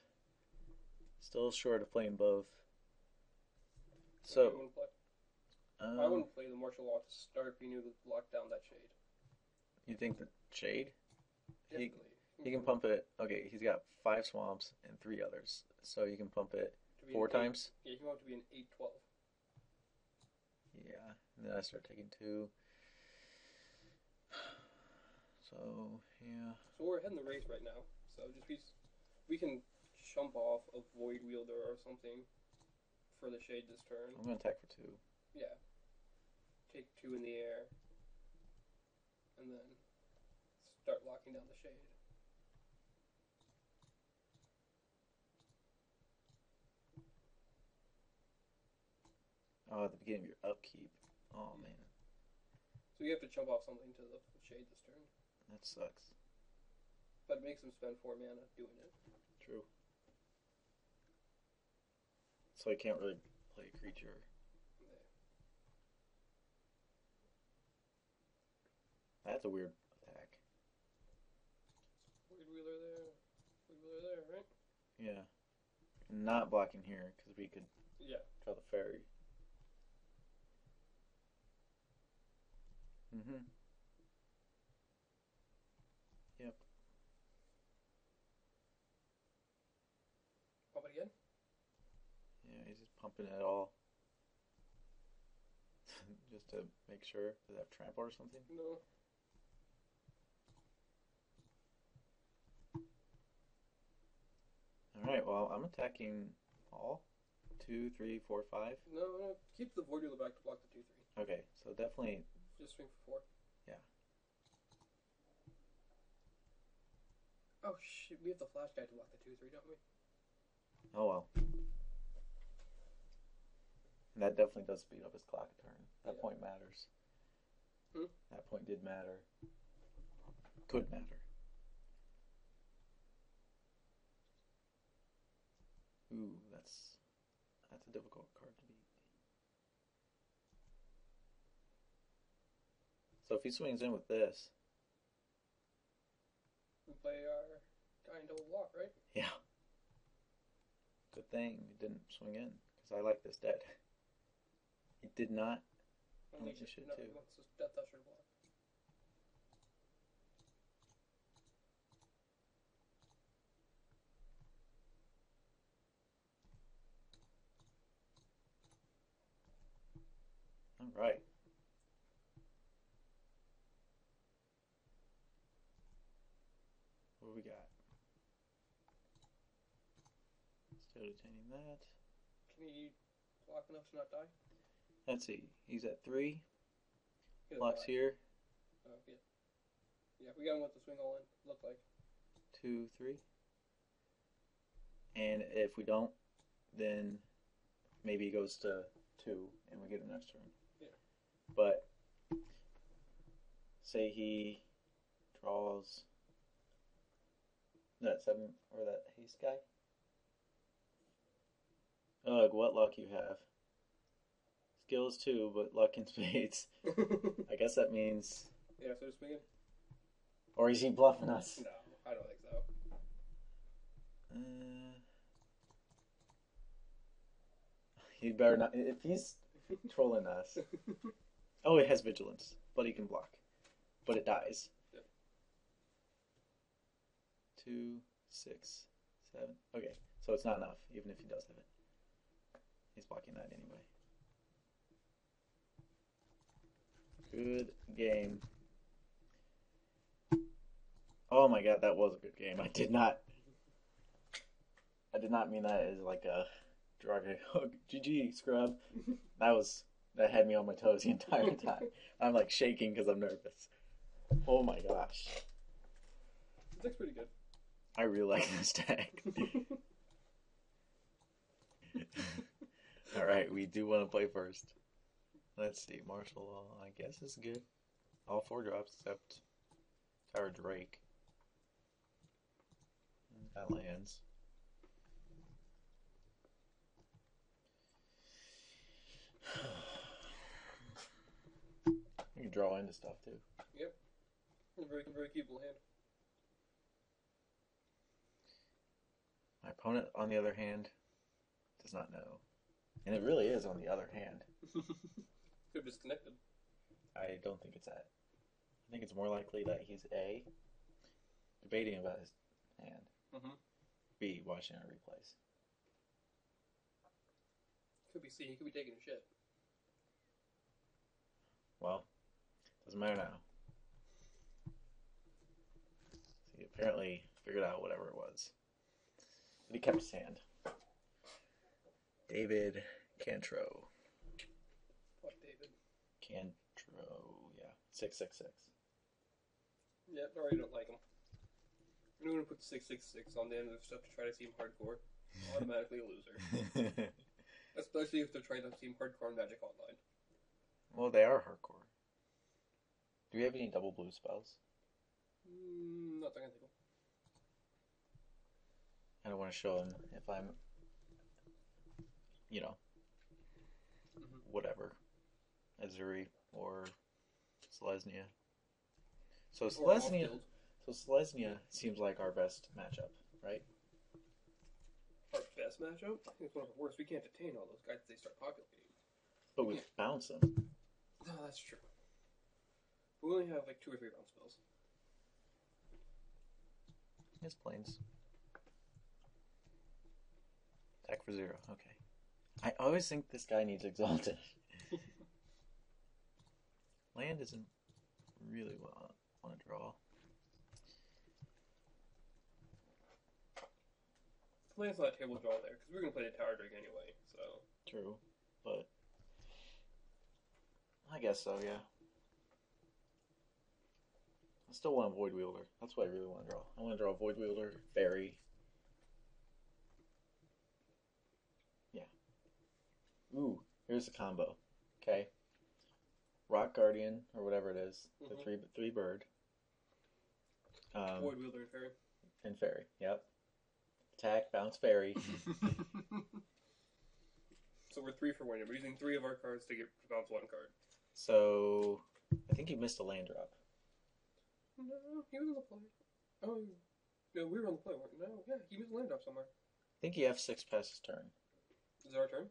Still short of playing both. So, wouldn't. I um, wouldn't play the martial law to start if you knew to lock down that shade. you think the shade? Definitely. He can pump it. Okay, he's got five swamps and three others. So you can pump it To be four an eight- times? Yeah, you want it to be an 8 12. Yeah. And then I start taking two. So, yeah. So we're ahead in the race right now. So just be, we can jump off a void wielder or something for the shade this turn. I'm going to attack for two. Yeah. Take two in the air. And then start locking down the shade. Oh, at the beginning of your upkeep. Oh, man. So you have to jump off something to the shade this turn. That sucks. But it makes him spend four mana doing it. True. So I can't really play a creature. That's a weird attack. Void Wielder there. Void Wielder there, right? Yeah. Not blocking here because we could Yeah. draw the fairy. Mm-hmm. Pump it again? Yeah, he's just pumping it all. just to make sure. Does it have trample or something? No. Alright, well, I'm attacking all. Two, three, four, five. No, no. Keep the Void Wielder back to block the 2 3. Okay, so definitely. Just swing for 4. Yeah. Oh, shit. We have the flash guy to block the 2 3, don't we? Oh well. And that definitely does speed up his clock a turn. That Yeah. point matters. Hmm? That point did matter. Could matter. Ooh, that's that's a difficult card to beat. So if he swings in with this, We play our guy in double block, right? yeah. Good thing he didn't swing in because I like this dead. He did not. I think he should no, too. Death Usher block. All right. What do we got? Still detaining that. Can he block enough to not die? Let's see. He's at three. He Blocks here. Oh, yeah. Yeah, we got him with the swing all in. Look like. Two, three. And if we don't, then maybe he goes to two and we get him next turn. Yeah. But say he draws that seven or that haste guy. Ugh, what luck you have. Skills too, but luck in spades. I guess that means. yeah, so just swinging? Or is he bluffing us? No, I don't think so. Uh, he better not. If he's trolling us. Oh, it has vigilance, but he can block. But it dies. Yep. Two, six, seven. Okay, so it's not enough, even if he does have it. He's blocking that anyway. Good game. Oh my god, that was a good game. I did not. I did not mean that as like a derogatory. Oh, GG, scrub. That was that had me on my toes the entire time. I'm like shaking because I'm nervous. Oh my gosh, This deck's pretty good. I really like this deck. All right, we do want to play first. Let's see, martial law. I guess is good. All four drops except Tower Drake. That lands. You can draw into stuff too. A very, very keepable hand. My opponent, on the other hand, does not know. And it really is on the other hand. Could have disconnected. I don't think it's that. I think it's more likely that he's A, debating about his hand, Mm-hmm. B, watching our replays. Could be C. He could be taking a shit. Well, doesn't matter now. He apparently figured out whatever it was. But he kept his hand. David Cantro. Fuck David. Cantro, yeah. 666. Yeah, I already don't like him. Anyone who puts 666 on the end of stuff to try to seem hardcore, automatically a loser. Especially if they're trying to seem hardcore in Magic Online. well, they are hardcore. Do we have any double blue spells? Mm, not that I can think of. I don't want to show him if I'm, you know. Whatever, Azuri or Selesnya. So Selesnya, so Selesnya seems like our best matchup, right? Our best matchup? I think it's one of our worst. We can't detain all those guys they start populating. But we bounce them. No, that's true. We only have like two or three round spells. His planes. Attack for zero. Okay. I always think this guy needs exalted. Land isn't really what I want to draw. Land's not a table draw there because we're gonna play the Tower Drake anyway. So True, but I guess so. Yeah. I still want a Void Wielder. That's what I really want to draw. I want to draw a Void Wielder, Fairy. Yeah. Ooh, here's a combo. Okay. Rock Guardian or whatever it is, the Mhm. three three bird. Um, Void Wielder and Fairy. and Fairy. Yep. Attack, bounce, Fairy. so we're three for one. We're using three of our cards to get to bounce one card. So I think you missed a land drop. No, he was on the play. Oh, no, we were on the play. weren't we? No, yeah, he missed a land drop somewhere. I think you have six past his turn. Is it our turn?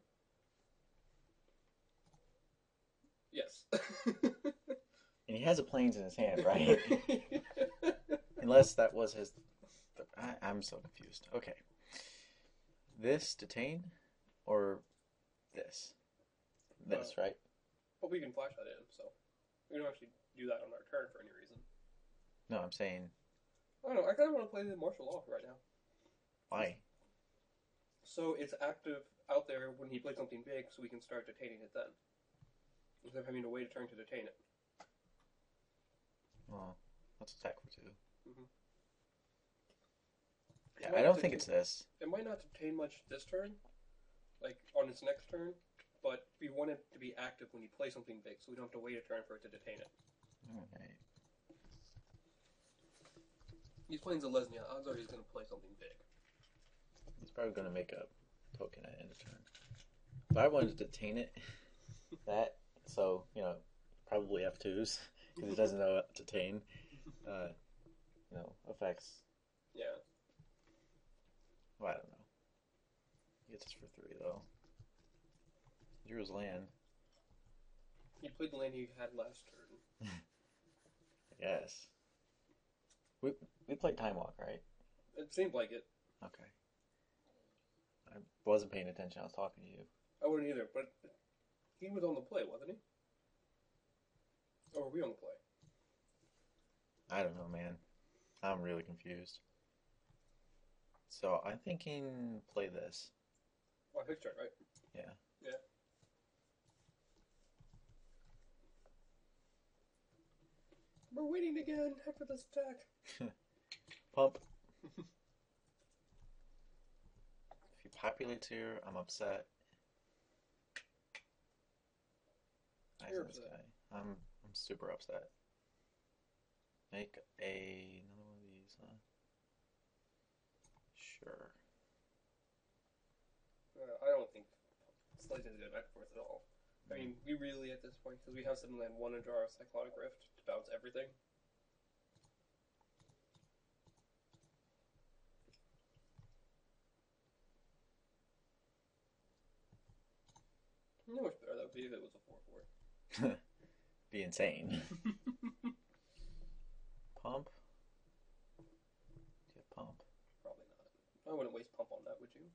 And he has a planes in his hand, right? Unless that was his. I, I'm so confused. Okay. This detain or this? This, uh, right? but we can flash that in, so we don't actually do that on our turn for any reason. No, I'm saying I don't know. I kind of want to play the martial law right now. why? So it's active out there when he plays something big, so we can start detaining it then. Instead of having to wait a turn to detain it. Well, let's attack for 2 Mhm. Yeah, I don't think it's this. It might not detain much this turn, like on its next turn, but we want it to be active when you play something big, so we don't have to wait a turn for it to detain it. Alright. He's playing Selesnya. Odds are he's going to play something big. He's probably going to make a token at end of turn. But I wanted to detain it. That, so, you know, probably F2s, because he doesn't know what detain. Uh, you know, affects. Yeah. Well, I don't know. He gets us for three, though. He drew land, He played the land you had last turn. I guess. We, we played Time Walk, right? It seemed like it. Okay. I wasn't paying attention, I was talking to you. I wouldn't either, but he was on the play, wasn't he? Or were we on the play? I don't know, man. I'm really confused. So I'm thinking play this. Oh, his turn, right? Yeah. Yeah. We're waiting again after this attack. Pump. if he populates here, I'm upset. Nice You're this upset. guy. I'm I'm super upset. Make a another one of these, huh? Sure. Uh, I don't think Slayton is good back and forth at all. I mean, we really at this point, because we have seven land one and draw a Cyclonic Rift to bounce everything. You much better that would be if it was a 4 4. Be insane. Pump. Yeah, pump. Probably not. I wouldn't waste pump on that, would you?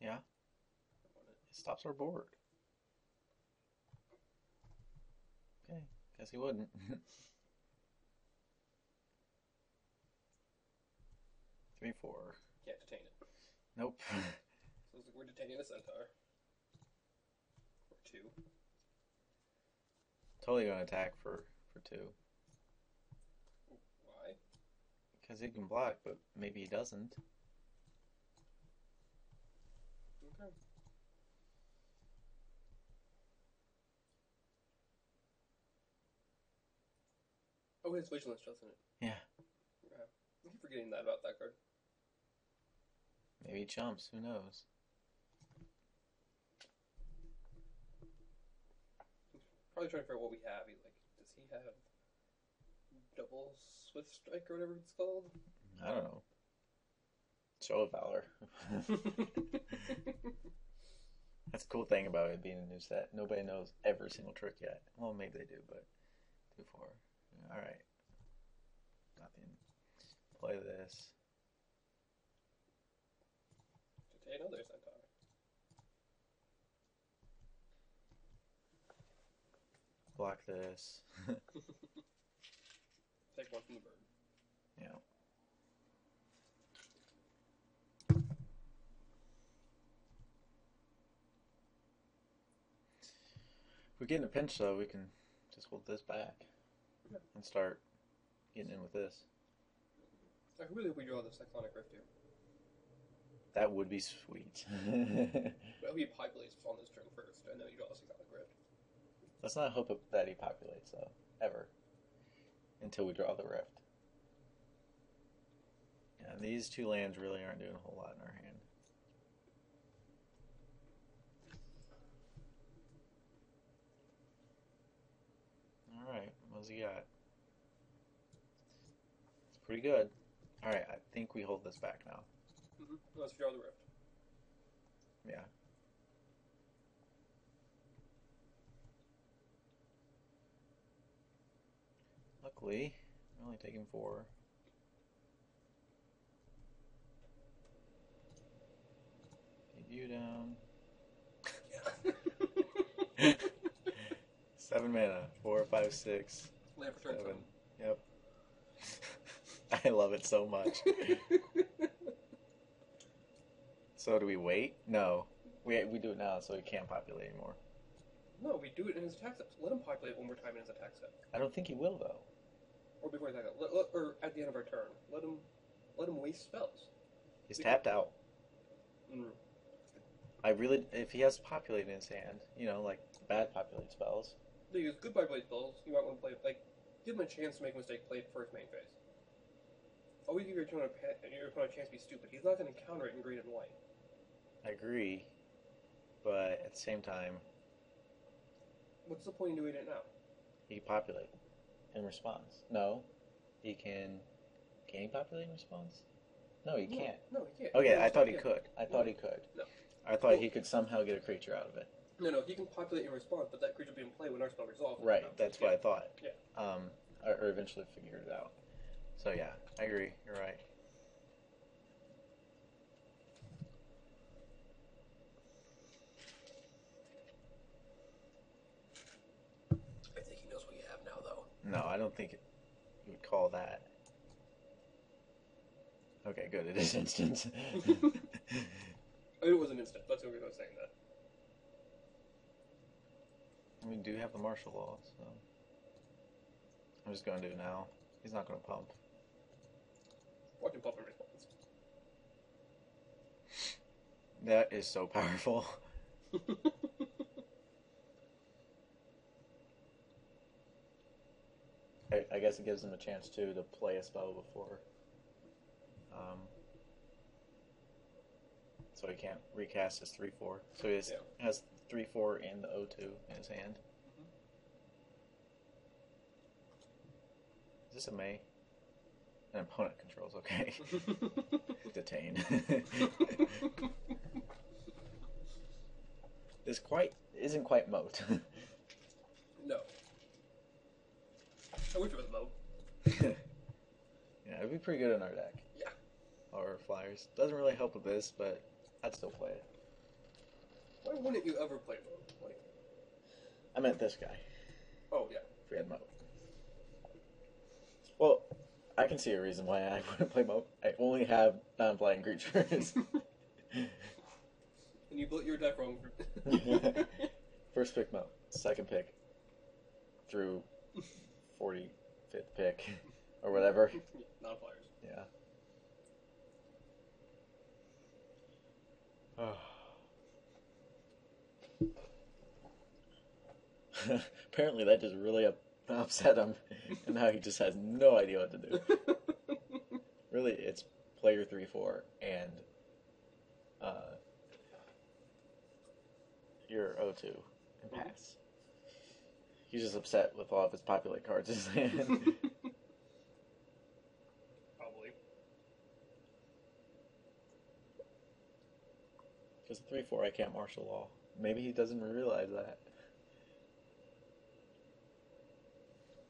Yeah. I wouldn't. It stops our board. Okay, guess he wouldn't. Three, four. Can't detain it. Nope. So it's like we're detaining a centaur. Or two. Totally gonna attack for for two. Why? Because he can block, but maybe he doesn't. Okay. Oh, it's vigilance, doesn't it? Yeah. Yeah. I keep forgetting that about that card. Maybe he jumps. Who knows? Probably trying to figure out what we have. He, like, does he have double swift strike or whatever it's called? I don't know. Show of valor. That's a cool thing about it being a new set. Nobody knows every single trick yet. Well, maybe they do, but two four. All right. Nothing. Play this. Detain another centaur. Block this. Take one from the bird. yeah. If we get in a pinch, though, we can just hold this back and start getting in with this. I really hope we draw the Cyclonic Rift here. That would be sweet. But he populates on this turn first, and then you draw the Cyclonic Rift. Let's not hope that he populates, though, ever. Until we draw the rift. Yeah, these two lands really aren't doing a whole lot in our hand. Alright, what's he got? It's pretty good. Alright, I think we hold this back now. Mm-hmm. Let's draw the Rift. Yeah. Luckily, we're only taking four. Keep you down. Seven mana. Four, five, six, Land for turn seven. Yep. I love it so much. So do we wait? No. We we do it now, so he can't populate anymore. no, we do it in his attack step. Let him populate one more time in his attack step, I don't think he will though. Or before his attack let, let, or at the end of our turn. Let him, let him waste spells. He's tapped out. Mm. I really, if he has populate in his hand, you know, like bad populate spells. They use good populate spells. You might want to play like give him a chance to make a mistake. Play it first main phase. Always give your opponent, a, your opponent a chance to be stupid. He's not going to counter it in green and white. I agree, but at the same time, What's the point in doing it now? he populate in response. No, he can. Can he populate in response? No, he No, can't. No, he can't. Okay, No, I thought he can't. could. I thought he could. No. I thought he could somehow get a creature out of it. No, no, he can populate in response, but that creature will be in play when our spell resolves. Right, that's what I thought. Yeah. Um, or, or eventually figured it out. So yeah, I agree. You're right. I think he knows what you have now, though. No, I don't think you would call that. Okay, good. It is instant. it was an instant. That's reason I was saying that. we do have the martial law, so I'm just going to do it now. He's not going to pump. Watch him pump in response. That is so powerful. I, I guess it gives him a chance too to play a spell before. Um, so he can't recast his three four. So he has, Yeah. has three four in the O two in his hand. Is this a May? An opponent controls. Okay. Detain. this quite isn't quite moat. no. I wish it was low. yeah, it'd be pretty good in our deck. Yeah. Or flyers. Doesn't really help with this, but I'd still play it. Why wouldn't you ever play low? Like, I meant this guy. oh yeah. If we had moat. Well, I can see a reason why I wouldn't play moat. I only have um, non-flying creatures. and you built your deck wrong. First pick moat. Second pick through 45th pick or whatever. Non flyers. Yeah. Apparently, that just really up, upset him, and now he just has no idea what to do. Really, it's player three four and uh, your O two and pass. He's just upset with all of his populate cards in his hand. Probably. Because 3 4, I can't martial law. Maybe he doesn't realize that.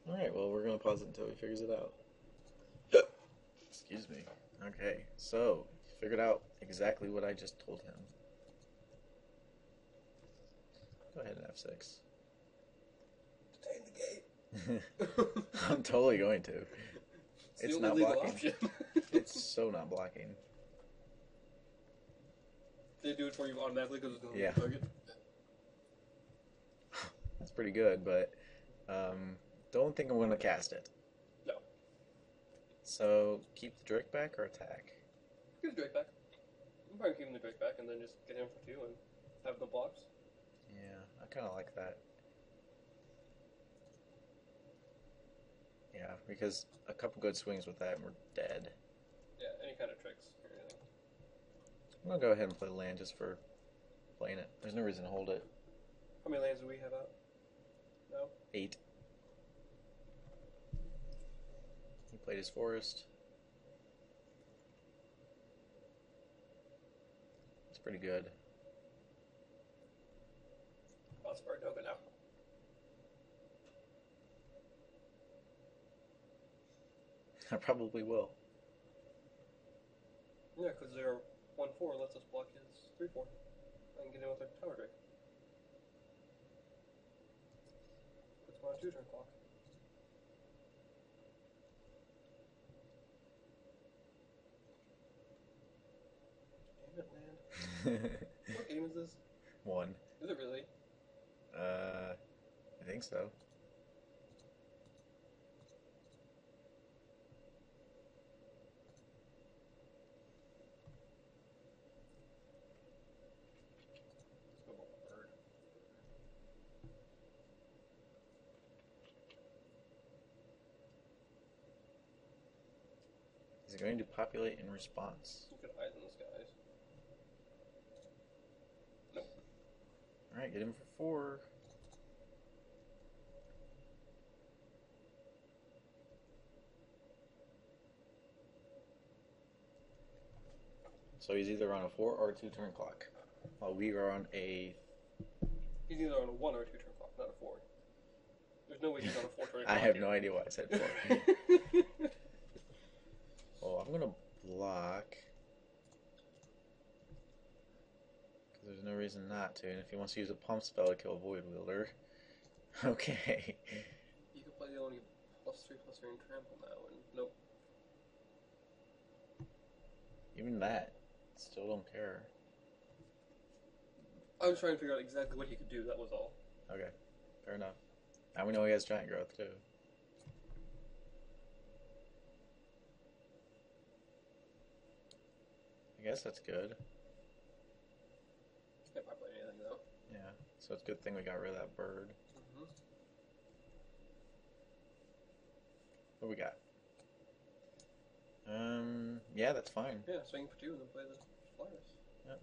Alright, well, we're going to pause it until he figures it out. Excuse me. Okay, so he figured out exactly what I just told him. Go ahead and F6. I'm totally going to. It's, It's not blocking. option. It's so not blocking. they do it for you automatically because it's going to Yeah. target. That's pretty good, but um, don't think I'm going to cast it. No. So keep the Drake back or attack? Keep the Drake back. I'm probably keeping the Drake back and then just get him for two and have the blocks. Yeah, I kind of like that. Yeah, because a couple good swings with that and we're dead. Yeah, any kind of tricks or anything. I'm gonna go ahead and play land just for playing it. There's no reason to hold it. How many lands do we have out? No? Eight. He played his forest. It's pretty good. I'll I probably will. Yeah, because their 1 4 lets us block his 3 4 and get in with a tower drake. Puts him on a 2 turn clock. Damn it, land. What game is this? One. Is it really? Uh, I think so. Let's go with a bird. Is it going to populate in response? You could hide in the skies. All right, get him for four. So he's either on a four or a two turn clock, while we are on a. He's either on a 1 or a 2 turn clock, not a 4. There's no way he's on a 4 turn clock. I have no idea why I said four. I'm gonna block. Because there's no reason not to, and if he wants to use a pump spell to kill a Void Wielder. Okay. You can play the only plus 3 plus 3 and trample now, and nope. Even that, still don't care. I was trying to figure out exactly what he could do, that was all. Okay, fair enough. Now we know he has giant growth too. I guess that's good. Can't populate anything though. Yeah, so it's a good thing we got rid of that bird. Mm-hmm. What we got? Um, yeah, that's fine. Yeah, swing for 2 and then play the flyers. Yep.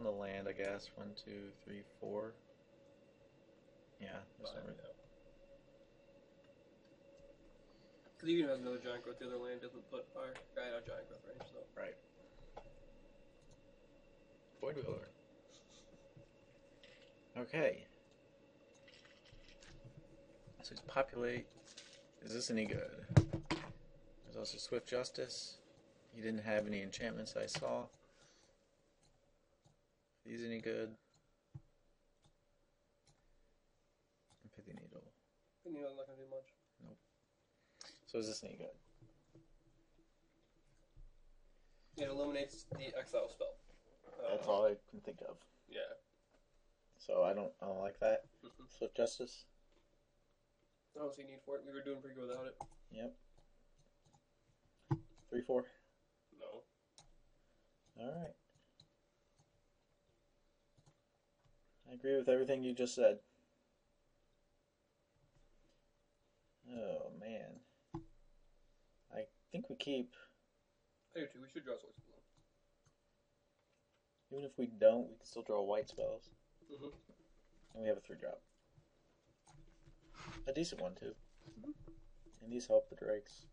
In the land, I guess. One, two, three, four. Yeah, there's no Five, re- yeah. Because even has another giant growth, the other land doesn't put our guy in a giant growth range, so. Right. Void Wielder. Okay. So he's populate. Is this any good? There's also Swift Justice. He didn't have any enchantments I saw. These any good? And Pithing Needle. You not to do much. Nope. So is this any good? It eliminates the exile spell. That's Uh, all I can think of. Yeah. So I don't I don't like that. Mhm. Swift Justice. I don't see need for it. We were doing pretty good without it. Yep. Three four. No. All right. I agree with everything you just said. Oh man. I think we keep. I do too. We should draw Blue. Even if we don't, we can still draw white spells, Mm-hmm. and we have a three drop. A decent one too. Mhm. And these help the drakes.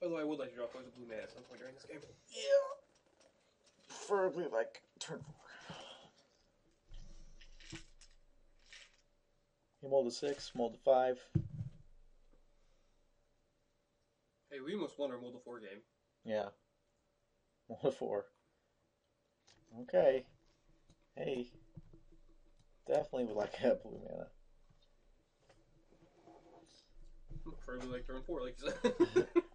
Although I would like to draw Poison Blue Mana at some point during this game. Yeah. Preferably like turn four. He mold a six, mold a five. Hey, we almost won our Mold 4 game. Yeah. Mold a four. Okay. Hey. Definitely would like to have blue mana. Preferably like turn 4, like you said.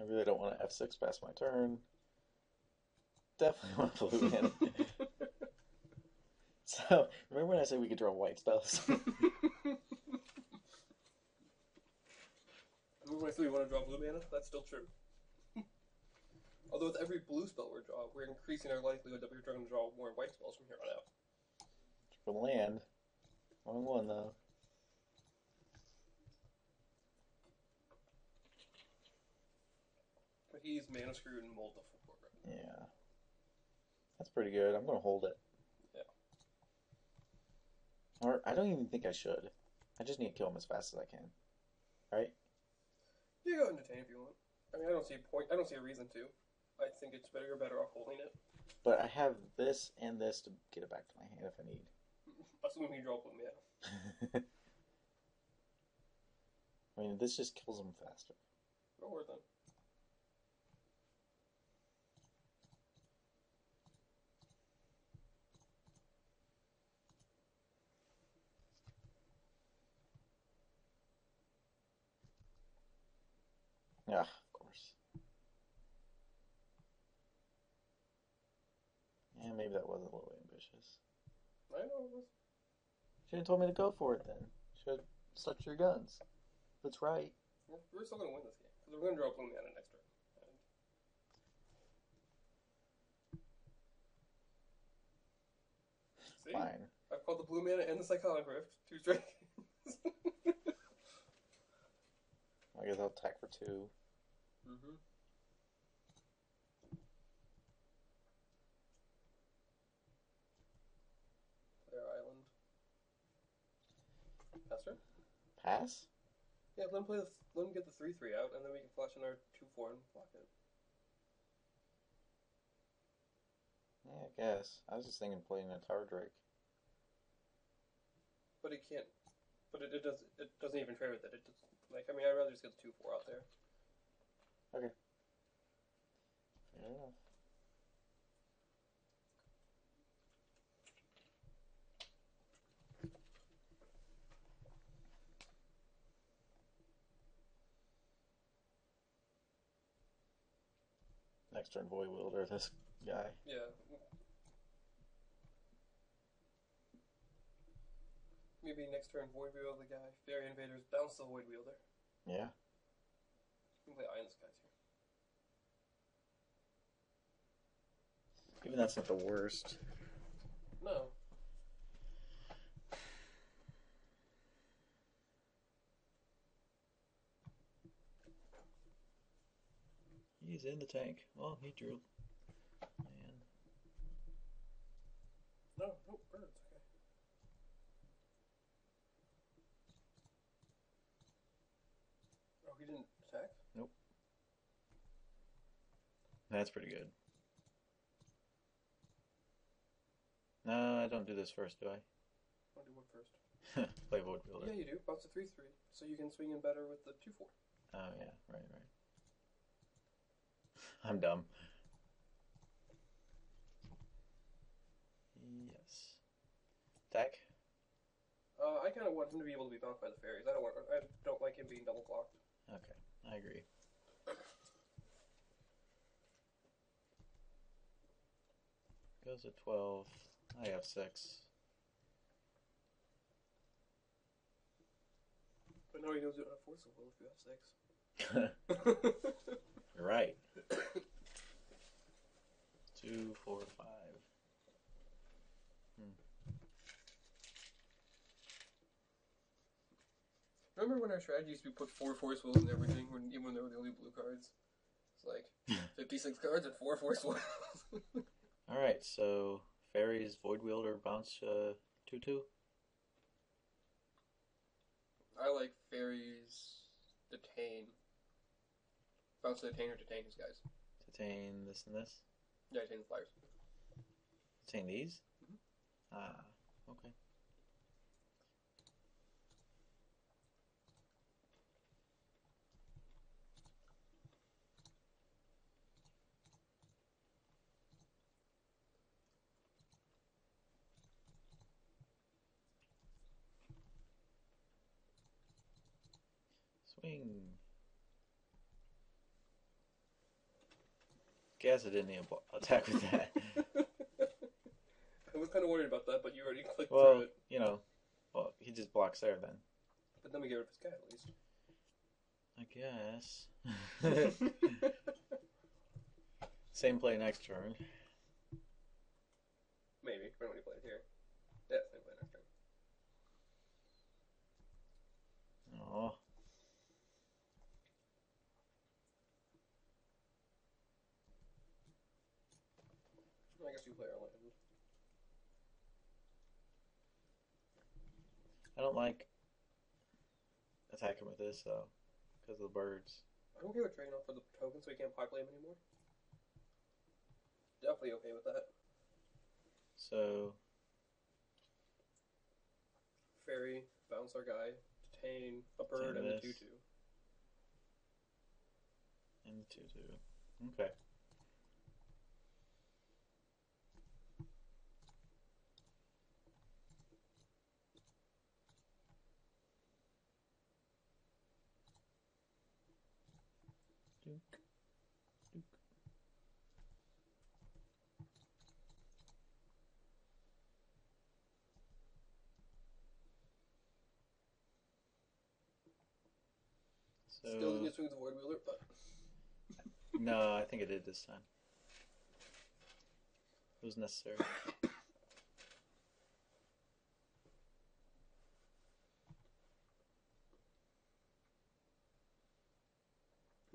I really don't want to F6 past my turn. Definitely want to blue mana. so, remember when I said we could draw white spells? Remember when I said we want to draw blue mana? That's still true. Although with every blue spell we draw, we're increasing our likelihood that we're going to draw more white spells from here on out. For land. Wrong one, though. He's mana screwed and mold the four. Yeah. That's pretty good. I'm going to hold it. Yeah. Or I don't even think I should. I just need to kill him as fast as I can. Right? You go entertain if you want. I mean, I don't see a point. I don't see a reason to. I think it's better. You're better off holding it, But I have this and this to get it back to my hand if I need. assuming you draw blue mana. I mean, this just kills him faster. Go worth it. Yeah, of course. Yeah, maybe that was a little ambitious. I know. it was- Should have told me to go for it then. Should have stuck your guns. That's right. We're, we're still gonna win this game because we're gonna draw blue mana next turn. See, Fine. I've called the blue mana and the Cyclonic Rift two straight. I guess I'll attack for two. Mm-hmm. Player island. Pastor? Pass? Yeah, let him play the let him get the three three out, and then we can flash in our two four and block it. Yeah, I guess. I was just thinking playing a Tower Drake. But it can't. But it, it does. It doesn't even trade with it. It just like I mean, I'd rather just get the two four out there. Fair enough. Next turn, Void Wielder, this guy. Yeah. Maybe next turn, Void Wielder the guy. Faerie Impostors bounce the Void Wielder. Yeah. Can play Eyes in the Skies here. Even that's not the worst. No. He's in the tank. Well, he drew. Man. No, no, birds, okay. Oh, he didn't attack? That's pretty good. No, I don't do this first, do I? I'll do what first? Play Void Wielder. Yeah, you do. Bounce a 3 3, so you can swing in better with the 2 4. Oh yeah, right, right. I'm dumb. Yes. Attack. Uh, I kind of want him to be able to be bounced by the fairies. I don't want. I don't like him being double blocked. Okay, I agree. Goes to twelve. I have six. But no, he knows you don't have force of will if you have 6. You're right. Two, four, five. Hmm. Remember when our strategies we put four force wills in everything, when even when they were the only blue cards? It's like fifty-six cards and four force wills. All right, so fairies, void wielder, bounce, uh, two two. I like fairies, detain, bounce detain or detain his guys. Detain this and this. Yeah, detain the flyers. Detain these. Mhm. Ah, okay. Swing. Guess I didn't to attack with that. I was kind of worried about that, but you already clicked well, through it. you know, well, he just blocks there then. But then we get rid of his guy at least. I guess. Same play next turn. Maybe. We don't need to play it here. Yeah, same play next turn. Oh, I guess you play land. I don't like attacking with this though, because of the birds. I'm okay with trading off for the token so we can't populate him anymore. Definitely okay with that. So Fairy, bounce our guy, detain a bird, and the this. tutu. and the two. Okay. So, Still didn't get swing the void wielder, but no, I think it did this time. It was necessary.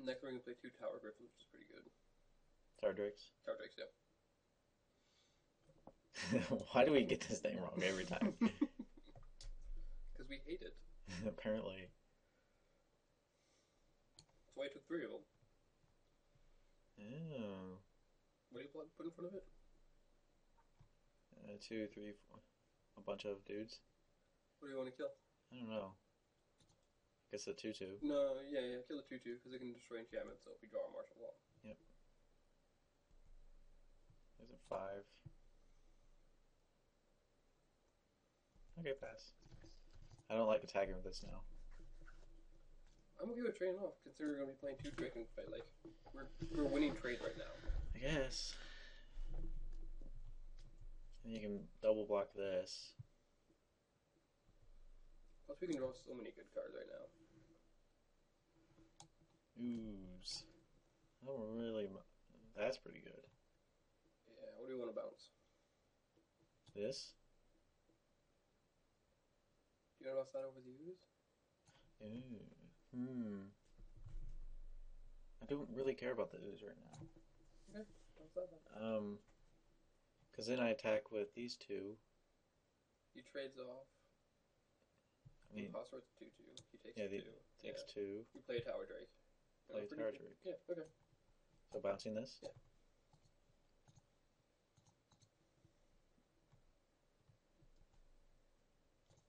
next we're gonna play two tower griffins, which is pretty good. Tower Drakes. Tower drakes, yeah. Why do we get this name wrong every time? Because we hate it. Apparently. Why I took three of them. Oh. What do you put put in front of it? Uh, two, three, four. A bunch of dudes. What do you want to kill? I don't know. I guess a 2 2. No, yeah, yeah, kill the tutu because it can destroy enchantments. So if we draw a martial law, Yep. There's a 5. Okay, pass. I don't like attacking with this now. I'm okay with trading off. Considering we're gonna be playing two dragons, but like we're we're winning trade right now. I guess. And you can double block this. Plus, we can draw so many good cards right now. Ooze. I don't really. That's pretty good. Yeah, what do you want to bounce? This? Do you want to bounce that over the use? Ooh. Hmm. I don't really care about the ooze right now. Bounce. Um. Because then I attack with these two. He trades off. I mean, Cost worth two two. He takes Yeah, two. takes yeah. two. We play a tower drake. Play Tower. Drake. Yeah. Okay. So bouncing this? Yeah.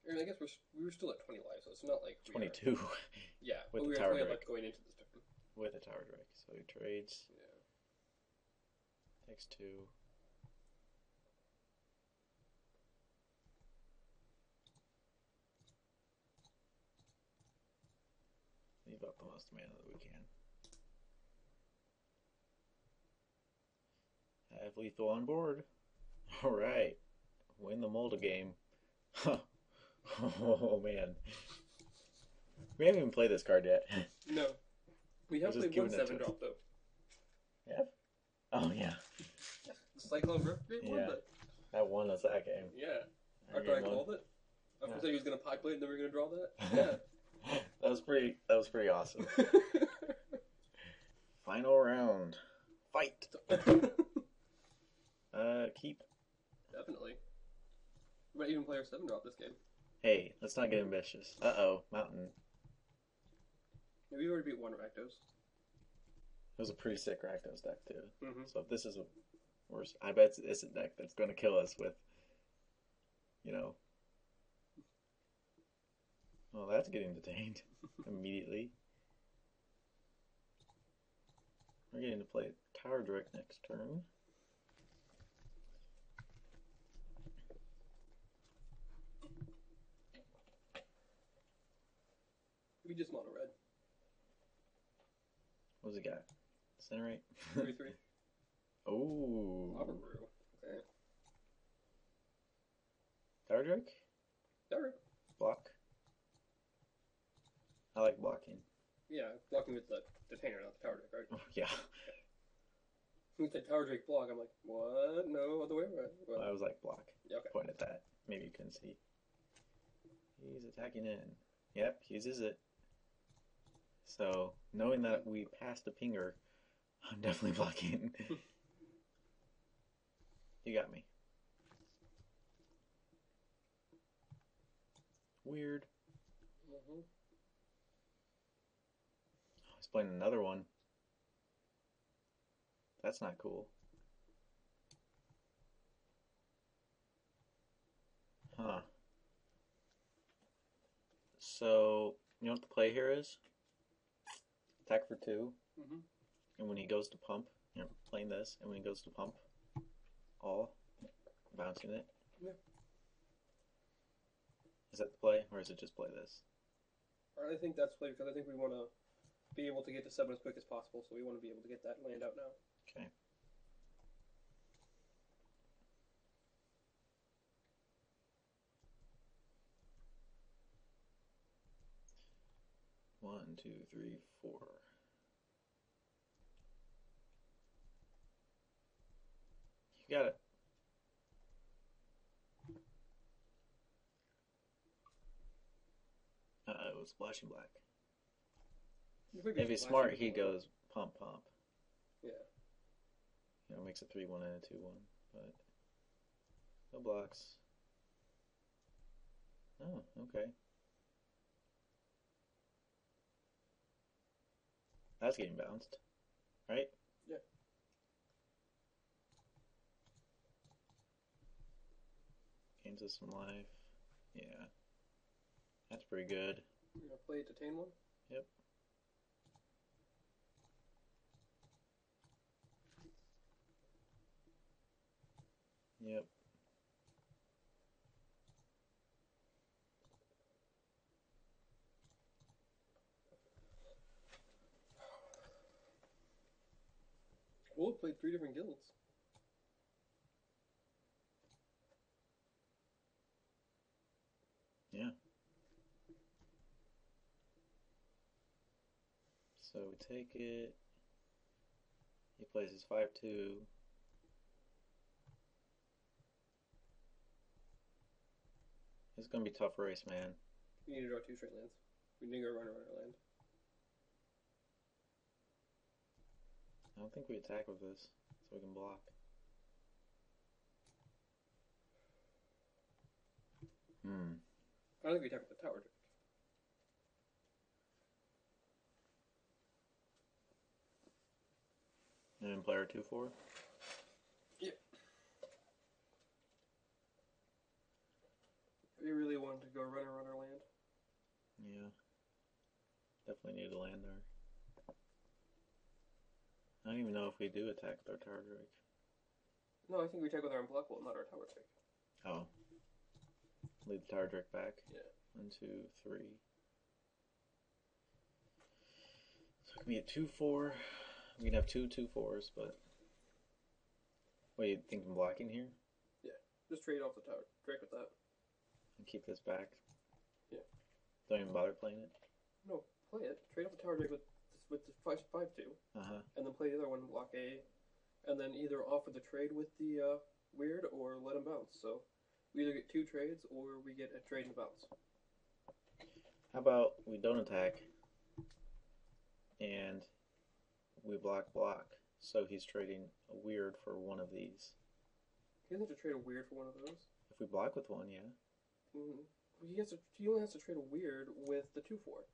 And I guess we're we were still at twenty lives, so it's not like we are- 22 Yeah, With but the we were tower drake. like going into this turn. with a Tower Drake. So he trades, Yeah. takes two. Leave up the most mana that we can. I Have lethal on board. Alright. Win the Molda game. oh man. We haven't even played this card yet. No, we have We're just played one giving it seven to drop though. Yeah. Oh yeah. The Cyclonic Rift Great one, Yeah. but That won us that game. yeah. That After I game won. called it, after Yeah. I said he was gonna populate and then we were gonna draw that. that was pretty. That was pretty awesome. Final round, fight. Uh, keep. Definitely. We might even play our seven drop this game. Hey, let's not get ambitious. Uh oh, mountain. Yeah, we already beat one Rakdos. It was a pretty sick Rakdos deck too. Mm-hmm. So if this is a worse, I bet it's, it's a deck that's going to kill us with. You know. Well, that's getting detained immediately. We're getting to play Tower Drake next turn. We just mono red. What's he got? Incinerate? Three three. oh. Lava brew. Okay. Tower Drake? Alright. Block? I like blocking. Yeah, blocking with the detainer, not the tower drake, right? Oh, yeah. When you said tower drake block, I'm like, what? No, other way around. Well, I was like, block. yeah, okay. Point at that. Maybe you couldn't see. He's attacking in. Yep, he uses it. So, knowing that we passed a pinger, I'm definitely blocking. you got me. Weird. hmm He's playing another one. That's not cool. Huh. So, you know what the play here is? Attack for two, hmm and when he goes to pump, you know, playing this, and when he goes to pump, all, bouncing it. Yeah. Is that the play, or is it just play this? I think that's play because I think we want to be able to get to seven as quick as possible, so we want to be able to get that land out now. Okay. One, two, three, four. You got it. Uh, it was splashing black. If he's smart, he goes pump, pump. Yeah. You know, makes a 3 1 and a 2 1. But no blocks. Oh, okay. That's getting bounced, right? Yeah. Gains us some life. Yeah. That's pretty good. You're gonna play detain one. Yep. Yep. Played three different guilds. Yeah. So we take it. He plays his 5 2. It's gonna be a tough race, man. We need to draw two straight lands. We need to go run around our land. I don't think we attack with this, so we can block. Hmm. I don't think we attack with the tower. And then player 2 4. We really wanted to go run around our land. Yeah. Definitely need to land there. I don't even know if we do attack with our Tower Drake. No, I think we attack with our unblockable, not our tower drake. Oh. Lead the Tower Drake back. Yeah. One, two, three. So it can be a two four. We can have two two fours, but what are you thinking blocking here? Yeah. Just trade off the tower drake with that. And keep this back? Yeah. Don't even bother playing it? No, play it. Trade off the tower drake with with the five five two, Uh huh. and then play the other one in block A, and then either offer the trade with the uh, weird or let him bounce. So we either get two trades or we get a trade and bounce. How about we don't attack and we block block. So he's trading a weird for one of these. He doesn't have to trade a weird for one of those. If we block with one, yeah. Mm, he has to. He only has to trade a weird with the two four.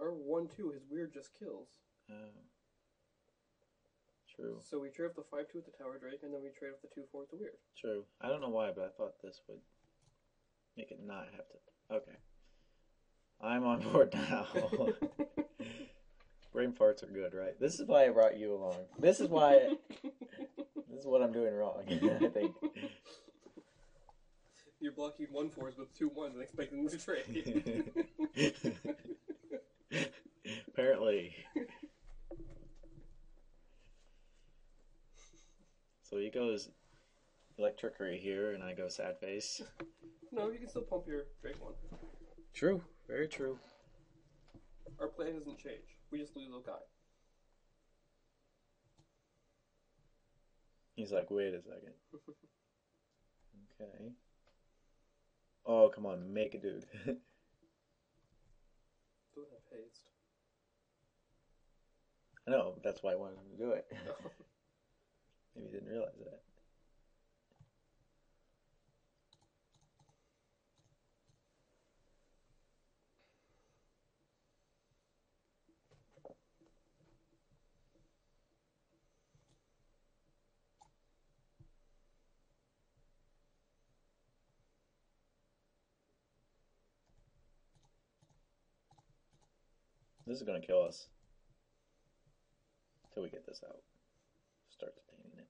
Or one two. His weird just kills. Oh. True. So we trade off the five two with the tower drake, and then we trade off the two four with the weird. True. I don't know why, but I thought this would make it not have to. Okay. I'm on board now. Brain farts are good, right? This is why I brought you along. This is why. this is what I'm doing wrong. I think. You're blocking one fours with two ones and expecting them to trade. Apparently. So he goes electrickery here, and I go sad face. no, you can still pump your drake one. True. Very true. Our plan doesn't change. We just lose a guy. He's like, wait a second. Okay. Oh, come on, make a dude. Don't have haste. I know, but that's why I wanted him to do it. Maybe he didn't realize that. This is gonna kill us. Till we get this out. Start detaining it.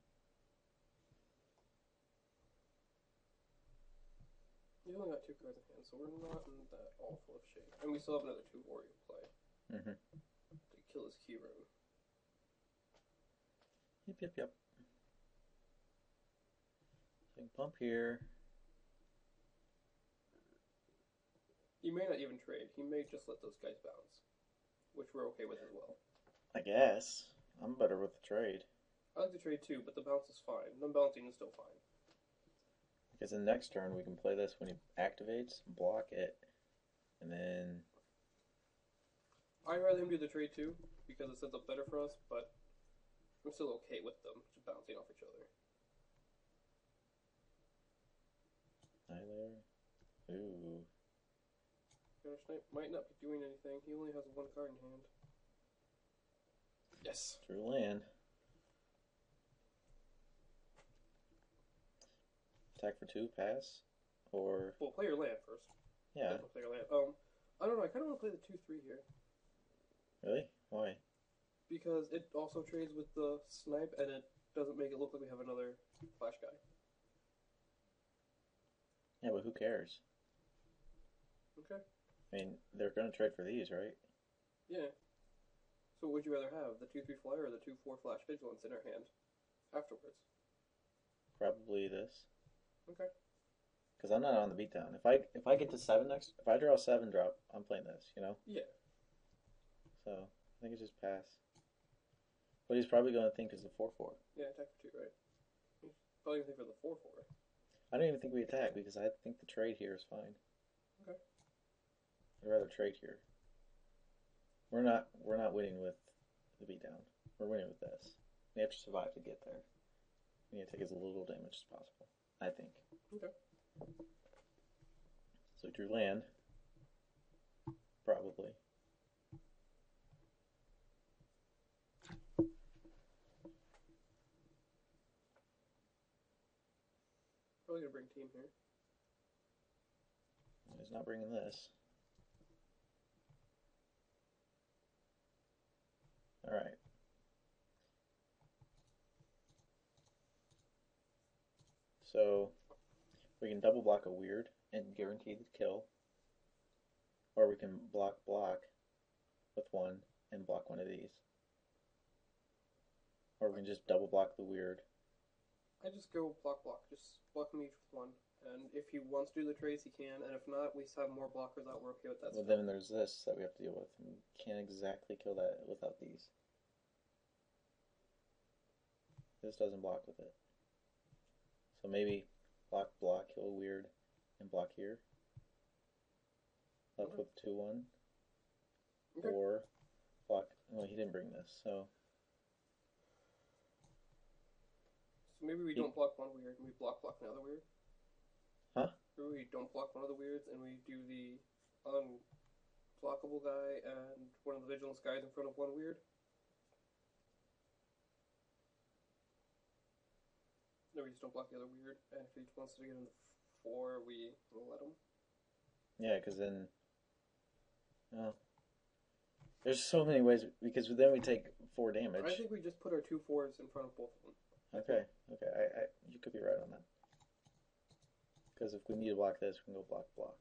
We only got two cards in hand, so we're not in that awful of shape. And we still have another two warrior play Mm-hmm. to kill his Keyrune. Yep, yep, yep. So we can pump here. He may not even trade. He may just let those guys bounce, which we're okay with as well. I guess. I'm better with the trade. I like the trade too, but the bounce is fine. The bouncing is still fine. Because the next turn we can play this when he activates, block it, and then I'd rather him do the trade too, because it sets up better for us, but I'm still okay with them just bouncing off each other. Tyler. Ooh. Garnish Knight might not be doing anything. He only has one card in hand. Yes. Drew land. Attack for two, pass. Or Well, play your land first. yeah. Definitely play your land. Um, I don't know. I kind of want to play the two three here Really? Why? because it also trades with the snipe, and it doesn't make it look like we have another flash guy. Yeah, but who cares? Okay. I mean, they're gonna trade for these, right? Yeah. So, what would you rather have the two three flyer or the two four flash vigilance in our hand afterwards? Probably this. Okay. Because I'm not on the beatdown. If I if I get to seven next, if I draw seven drop, I'm playing this. You know. Yeah. So I think it's just pass. What he's probably gonna think is a four four. Yeah, attack for two, right? He's Probably gonna think for the four four. I don't even think we attack because I think the trade here is fine. Okay. I'd rather trade here. We're not we're not winning with the beatdown. We're winning with this. We have to survive to get there. We need to take as little damage as possible. I think. Okay. So drew land. Probably. Probably gonna bring team here. He's not bringing this. All right. So we can double block a weird and guarantee the kill, or we can block block with one and block one of these, or we can just double block the weird. I just go block block. Just block each with one. And if he wants to do the trades, he can. And if not, we have more blockers out. We're okay with that. Well, then there's this that we have to deal with. and We can't exactly kill that without these. This doesn't block with it. So maybe block, block, kill weird, and block here. Left Okay. with 2 1. Okay. Or block. Well, he didn't bring this, so. So maybe we He- don't block one weird and we block block another weird. Huh? We don't block one of the weirds and we do the unblockable guy and one of the vigilance guys in front of one weird. No, we just don't block the other weird, and if he wants to get in the four, we will let him. Yeah, because then. Oh. There's so many ways, because then we take 4 damage. I think we just put our two fours in front of both of them. Okay, okay, I, I, you could be right on that. Because if we need to block this, we can go block block.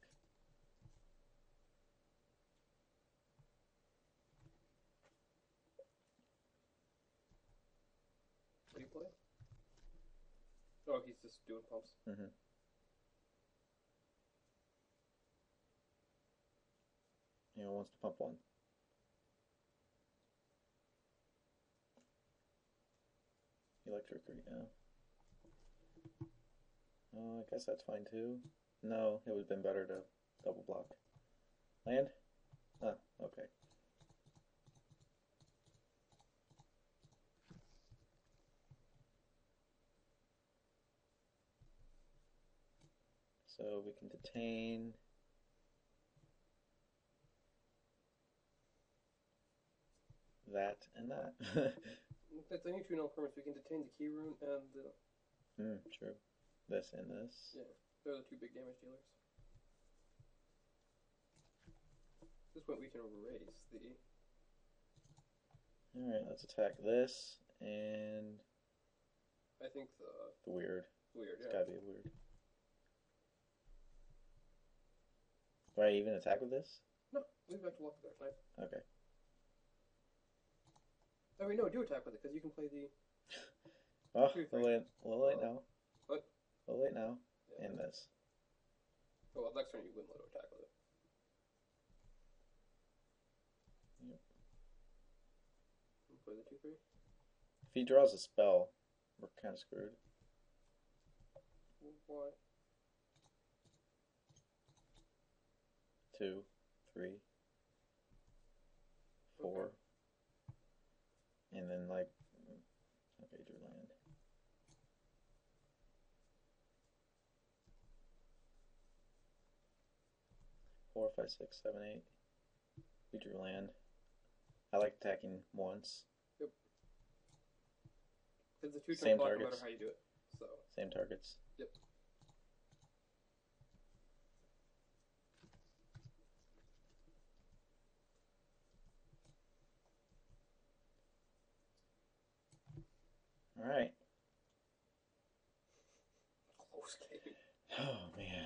Do you play? Oh, he's just doing pumps. Mm-hmm. You know, wants to pump one. Electric right now. Oh, I guess that's fine too. No, it would have been better to double block. Land? Ah, okay. So we can detain. That and that. That's any two null permanents. We can detain the Keyrune and the. Hmm, true. This and this. Yeah, they're the two big damage dealers. At this point, we can erase the All right, let's attack this and I think the the weird. weird. It's Yeah. gotta be weird. Do I even attack with this? No, leave it back to luck there. Nice. Okay. Oh wait, no, do attack with it because you can play the. Oh, Two, a three. little late, a little late Oh. now. What? A little late now. Yeah. And this. Oh, well, next turn you wouldn't let it attack with it. Yep. Play the two three. If he draws a spell, we're kind of screwed. Why? Two, three, four, and then like, okay, drew land. Four, five, six, seven, eight. We drew land. I like attacking once. Yep. Because the two Same turn clock, no matter targets. how you do it. So Same targets. Yep. All right. close game. Oh man.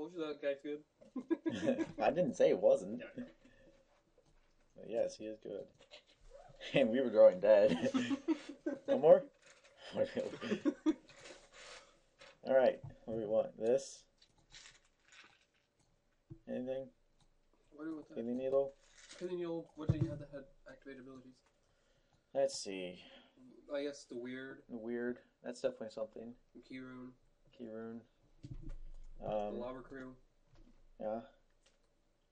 Told you that guy's good. I didn't say it wasn't. Yeah. But yes, he is good. And we were drawing dead. One more? All right. What do we want? This? Anything? What do you want that? Healing needle? Pinion, what did he have that had activated abilities? Let's see. I guess the weird, The Weird. That's definitely something. Keyrune, Key rune. the Um, Lobber Crew. yeah.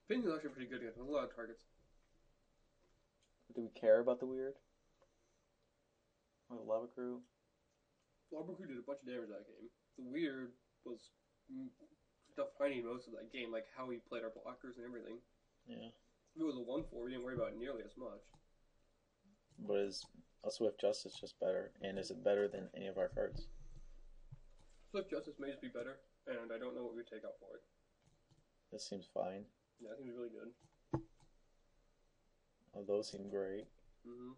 Pinion's actually pretty good against a lot of targets. Do we care about the weird? Or the lobber crew? Lobber Crew did a bunch of damage that game. The weird was defining most of that game, like how we played our blockers and everything. Yeah. If it was a 1 4, we didn't worry about it nearly as much. But is a Swift Justice just better? And is it better than any of our cards? Swift Justice may just be better, and I don't know what we would take out for it. This seems fine. Yeah, I think it's really good. Oh, those seem great. hmm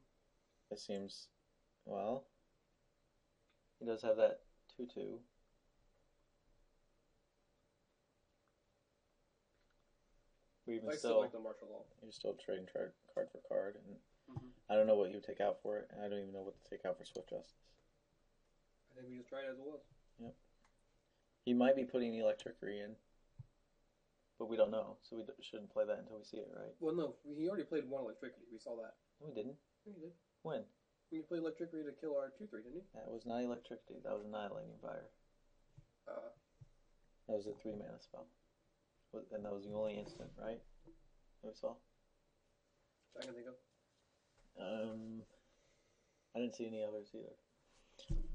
It seems, well, he does have that 2 2. But even I still still, like the martial law. you're still trading tra- card for card, and Mhm. I don't know what you would take out for it, and I don't even know what to take out for Swift Justice. I think we just tried it as it was. He might be putting the Electrickery in, but we don't know, so we d- shouldn't play that until we see it, right? Well, no, he already played one Electrickery. We saw that. No, we didn't. Yeah, he did. When? When you played Electrickery to kill our 2 3, didn't he? That was not Electrickery. That was Annihilating Fire. Uh, That was a three mana spell, and that was the only instant, right? That we saw. I can think of. Um, I didn't see any others either.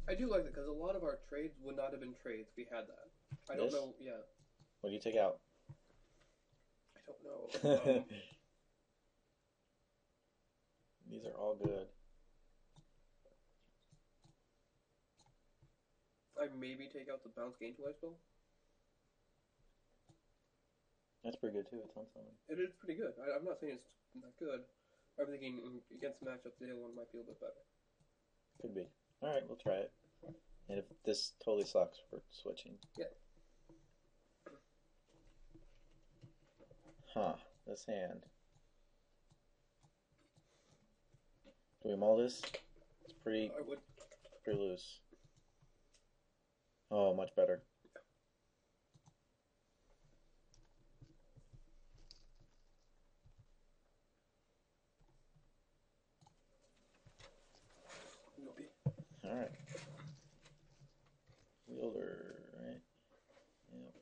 I do like that because a lot of our trades would not have been trades if we had that. I don't This? know. Yeah, What do you take out? I don't know. Um, These are all good. I maybe take out the bounce gain to life spell. That's pretty good too. It's on summon. It is pretty good. I, I'm not saying it's not good. I'm thinking mm, against matchups, the other one might be a little bit better. Could be. All right, we'll try it. And if this totally sucks, we're switching. Yeah. Huh. This hand. Do we mull this? It's pretty I would. pretty loose. Oh, much better. Maybe. All right. Wielder, right? Yep.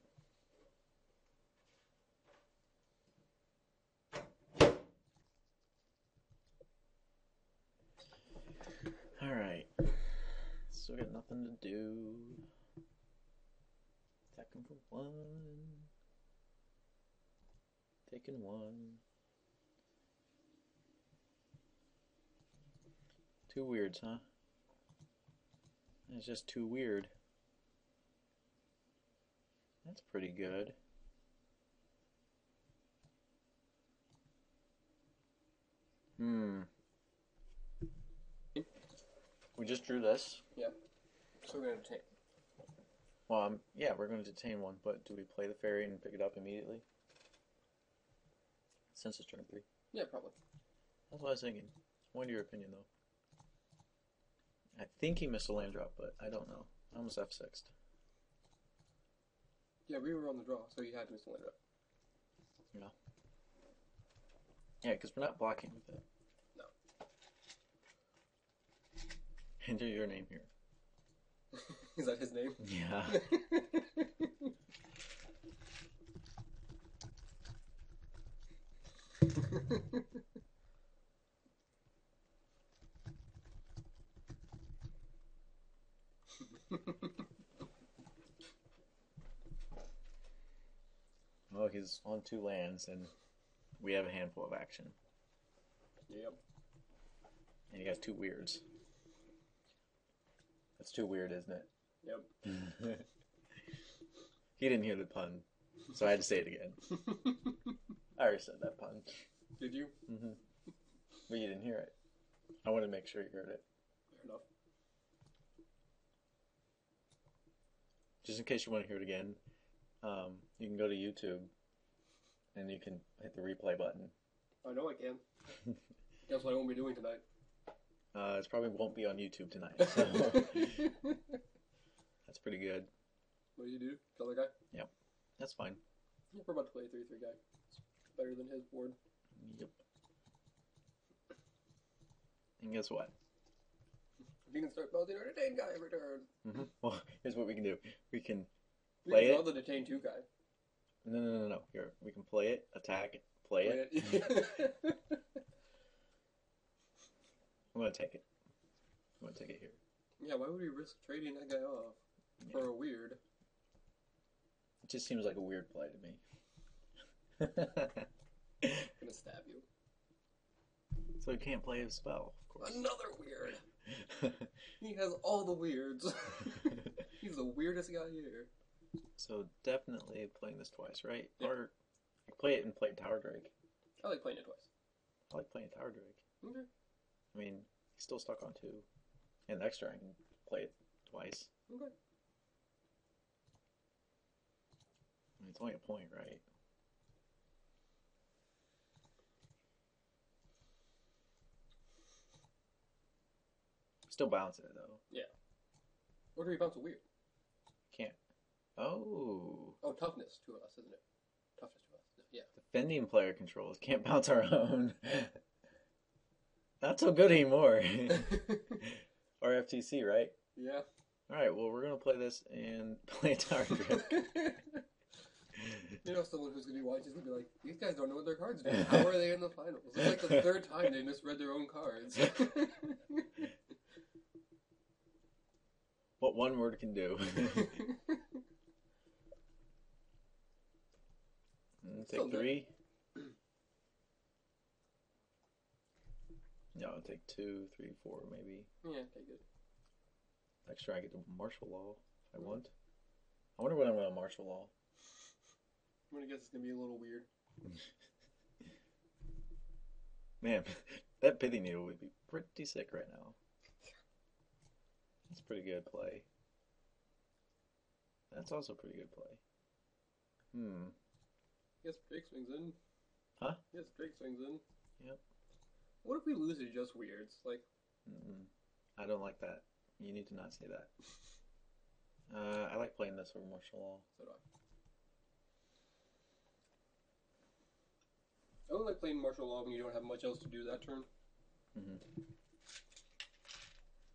All right. Still got nothing to do. Attacking for one. Taking one. Two weirds, huh? It's just too weird. That's pretty good. Hmm. We just drew this. Yeah. So we're gonna take. Well, um, yeah, we're going to detain one, but do we play the fairy and pick it up immediately? Since it's turn three. Yeah, probably. That's what I was thinking. What your opinion, though? I think he missed a land drop, but I don't know. I almost F6'd. Yeah, we were on the draw, so you had to miss the land up. Yeah, because we're not blocking with it. No. Enter your name here. Is that his name? Yeah. Well, he's on two lands, and we have a handful of action. yep. And he has two weirds. That's too weird, isn't it? Yep. he didn't hear the pun, so I had to say it again. I already said that pun. Did you? Mm hmm But you didn't hear it. I wanted to make sure you heard it. Fair enough. Just in case you want to hear it again, um, you can go to YouTube and you can hit the replay button. I know I can. Guess what I won't be doing tonight. Uh, it probably won't be on YouTube tonight, so that's pretty good. what do you do? Kill the guy? Yep. That's fine. Yeah, we're about to play a 3 3 guy. It's better than his board. Yep. And guess what? You can start building our detain guy every turn. hmm Well, here's what we can do. We can Play it? the detain 2 guy. no no no no. Here we can play it, attack it, play it. it. I'm gonna take it. I'm gonna take it here. yeah, why would we risk trading that guy off for a weird? It just seems like a weird play to me. gonna stab you. so he can't play his spell, of course. Another weird. He has all the weirds. He's the weirdest guy here. So definitely playing this twice, right? Yeah. Or play it and play Tower Drake. I like playing it twice. I like playing Tower Drake. Okay. I mean, he's still stuck on two. And next turn I can play it twice. Okay. I mean, it's only a point, right? Still bouncing it though. Yeah. Or do we bounce a weird? Oh. Oh, toughness to us, isn't it? Toughness to us. Yeah. Defending player controls. Can't bounce our own. Not so good anymore. or FTC, right? yeah. Alright, well, we're going to play this and play Tower Drake. You know, someone who's gonna be watching is gonna be like, "These guys don't know what their cards do. How are they in the finals?" It's like the third time they misread their own cards. what one word can do. Mm, Still take three. No, take two, three, four, maybe. yeah, take it. Next turn I get the martial law if I want. I wonder what I'm to martial law. I'm gonna guess it's gonna be a little weird. Man, that Pithing Needle would be pretty sick right now. That's pretty good play. That's also pretty good play. Hmm. Yes, Drake swings in. Huh? Yes, Drake swings in. Yep. What if we lose to just weirds? Like, Mm-mm. I don't like that. You need to not say that. Uh, I like playing this over martial law. so do I. I only like playing martial law when you don't have much else to do that turn. Mhm.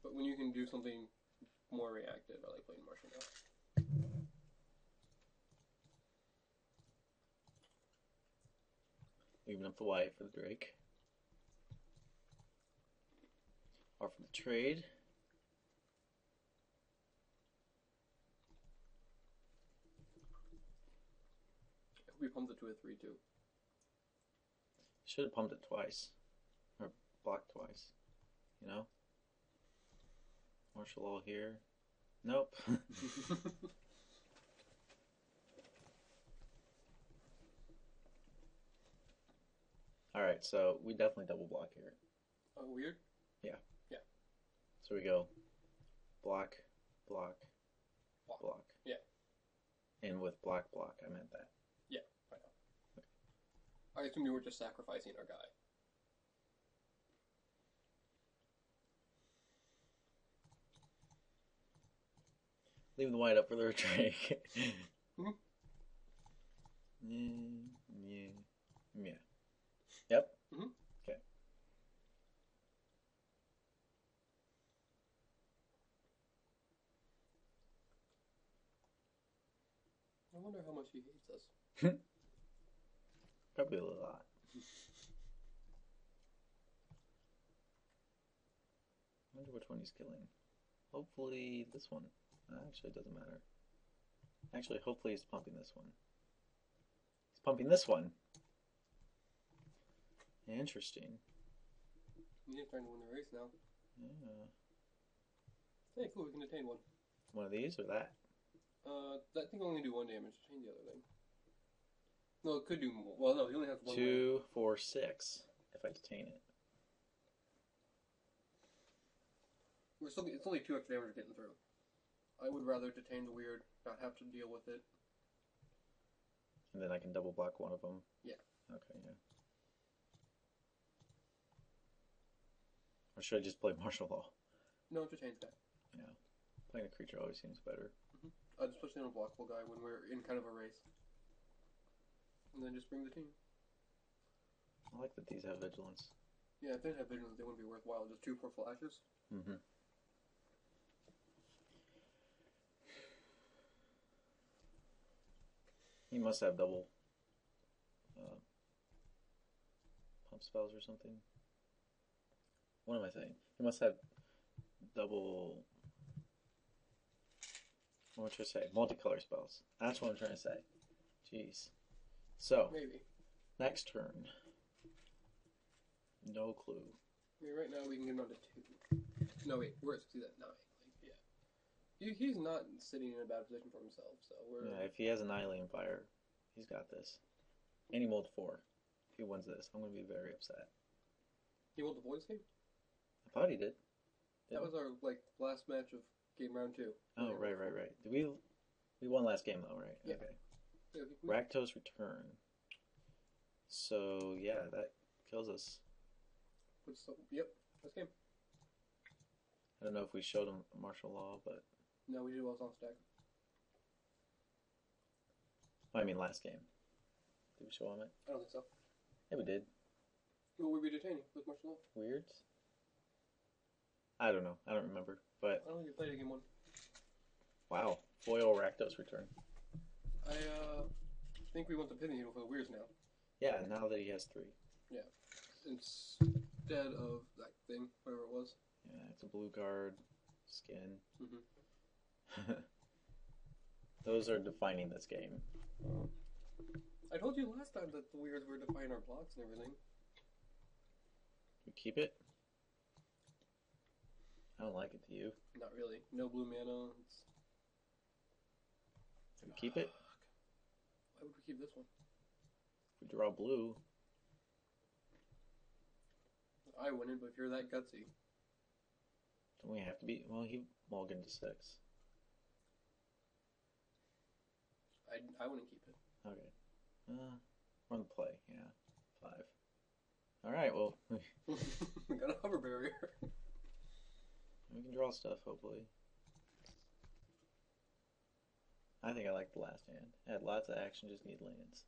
But when you can do something more reactive, I like playing martial law. Leaving up the white for the Drake. Or for the trade. We pumped it to a 3 2. Should have pumped it twice. Or blocked twice. You know? Martial law here. Nope. All right, so we definitely double block here. Oh, weird. Yeah. Yeah. So we go block, block, Block. block. Yeah. And with block, block, I meant that. Yeah, I know. I assume you were just sacrificing our guy. Leave the white up for the retreat. Mhm. Mm, yeah, yeah. Yep. Mm-hmm. Okay. I wonder how much he hates us. Probably a lot. I wonder which one he's killing. Hopefully this one. Uh, Actually, it doesn't matter. Actually, hopefully he's pumping this one. He's pumping this one. Interesting. He's trying to win the race now. Yeah. Hey, cool, we can detain one. One of these or that? Uh, that thing only do one damage. Detain the other thing. No, it could do more. Well, no, he only has one. Two, four, six. If I detain it. We're still, it's only two extra damage getting through. I would rather detain the weird, not have to deal with it. And then I can double block one of them. Yeah. Okay, yeah. Or should I just play martial law? No, it detains that. Playing a creature always seems better. Especially on a blockable guy when we're in kind of a race. And then just bring the team. I like that these have vigilance. Yeah, if they didn't have vigilance, they wouldn't be worthwhile. Just two for flashes. Mm-hmm. He must have double uh, pump spells or something. What am I saying? He must have double. What should I say? Multicolor spells. That's what I'm trying to say. Jeez. So Maybe. next turn. No clue. I mean, right now we can get him down to two. No, wait, we're at that nine. Like, yeah. He, he's not sitting in a bad position for himself, so we're. Yeah, if he has an Alien Fire, he's got this. And he mulled four. If he wins this, I'm going to be very upset. He won the boys game? I thought he did. That was our, like, last match of game round two. Oh, right, right, right. Did we? We won last game though, right? Yeah. Okay. Yeah, we- Rakdos return. So yeah, that kills us. What's the, yep, last game. I don't know if we showed him martial law, but No, we did well on stack. I mean last game. Did we show him it? I don't think so. Yeah, we did. Were we detaining with martial law? Weirds. I don't know. I don't remember. But I don't think we played a game one. wow, foil Rakdos return. I uh, think we want the pin needle for the weirds now. Yeah, now that he has three. Yeah, Instead of that thing, whatever it was. Yeah, it's a blue guard, skin. Mm-hmm. Those are defining this game. I told you last time that the weirds were defining our blocks and everything. You keep it. I don't like it. Do you? Not really. No blue mana. It's... You keep it. Why would we keep this one? If we draw blue, I wouldn't, but if you're that gutsy, don't we have to be? Well, he mulliganed to six. I, I wouldn't keep it. Okay. Uh, run the play. Yeah, five. All right. Well, we got a hover barrier. we can draw stuff. Hopefully. I think I like the last hand. It had lots of action. Just need lands.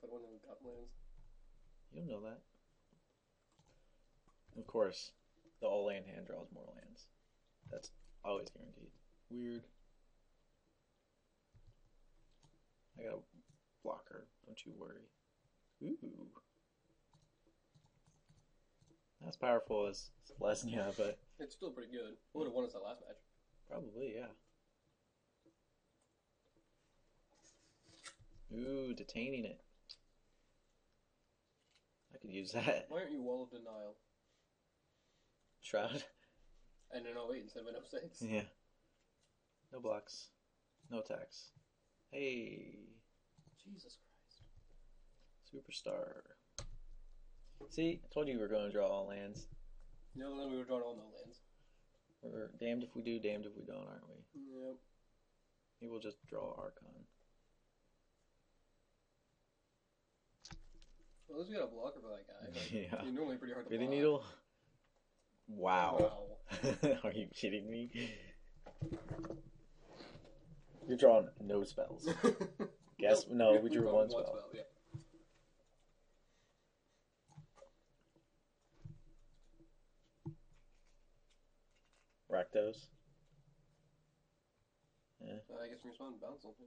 But one of them got lands. You don't know that. Of course, the all land hand draws more lands. That's always guaranteed. Weird. I got a blocker. Don't you worry. Ooh. Not as powerful as Celestia, but It's still pretty good. Who would have hmm. won us that last match? probably, yeah. Ooh, detaining it. I could use that. Why aren't you Wall of Denial? Shroud. And an 08 instead of an 06? Yeah. No blocks. No attacks. Hey, Jesus Christ. superstar. See, I told you we were going to draw all lands. No, then we were drawing all no lands. We're damned if we do, damned if we don't, aren't we? Yep. Maybe we'll just draw Archon. Well, at least we got a blocker for that guy. Like, yeah. He's normally pretty hard to Breathing block. needle. Wow. Wow. Are you kidding me? You're drawing no spells. Guess no, we drew draw one spell. yeah. Rakdos. Uh, I guess we respond to bounce something.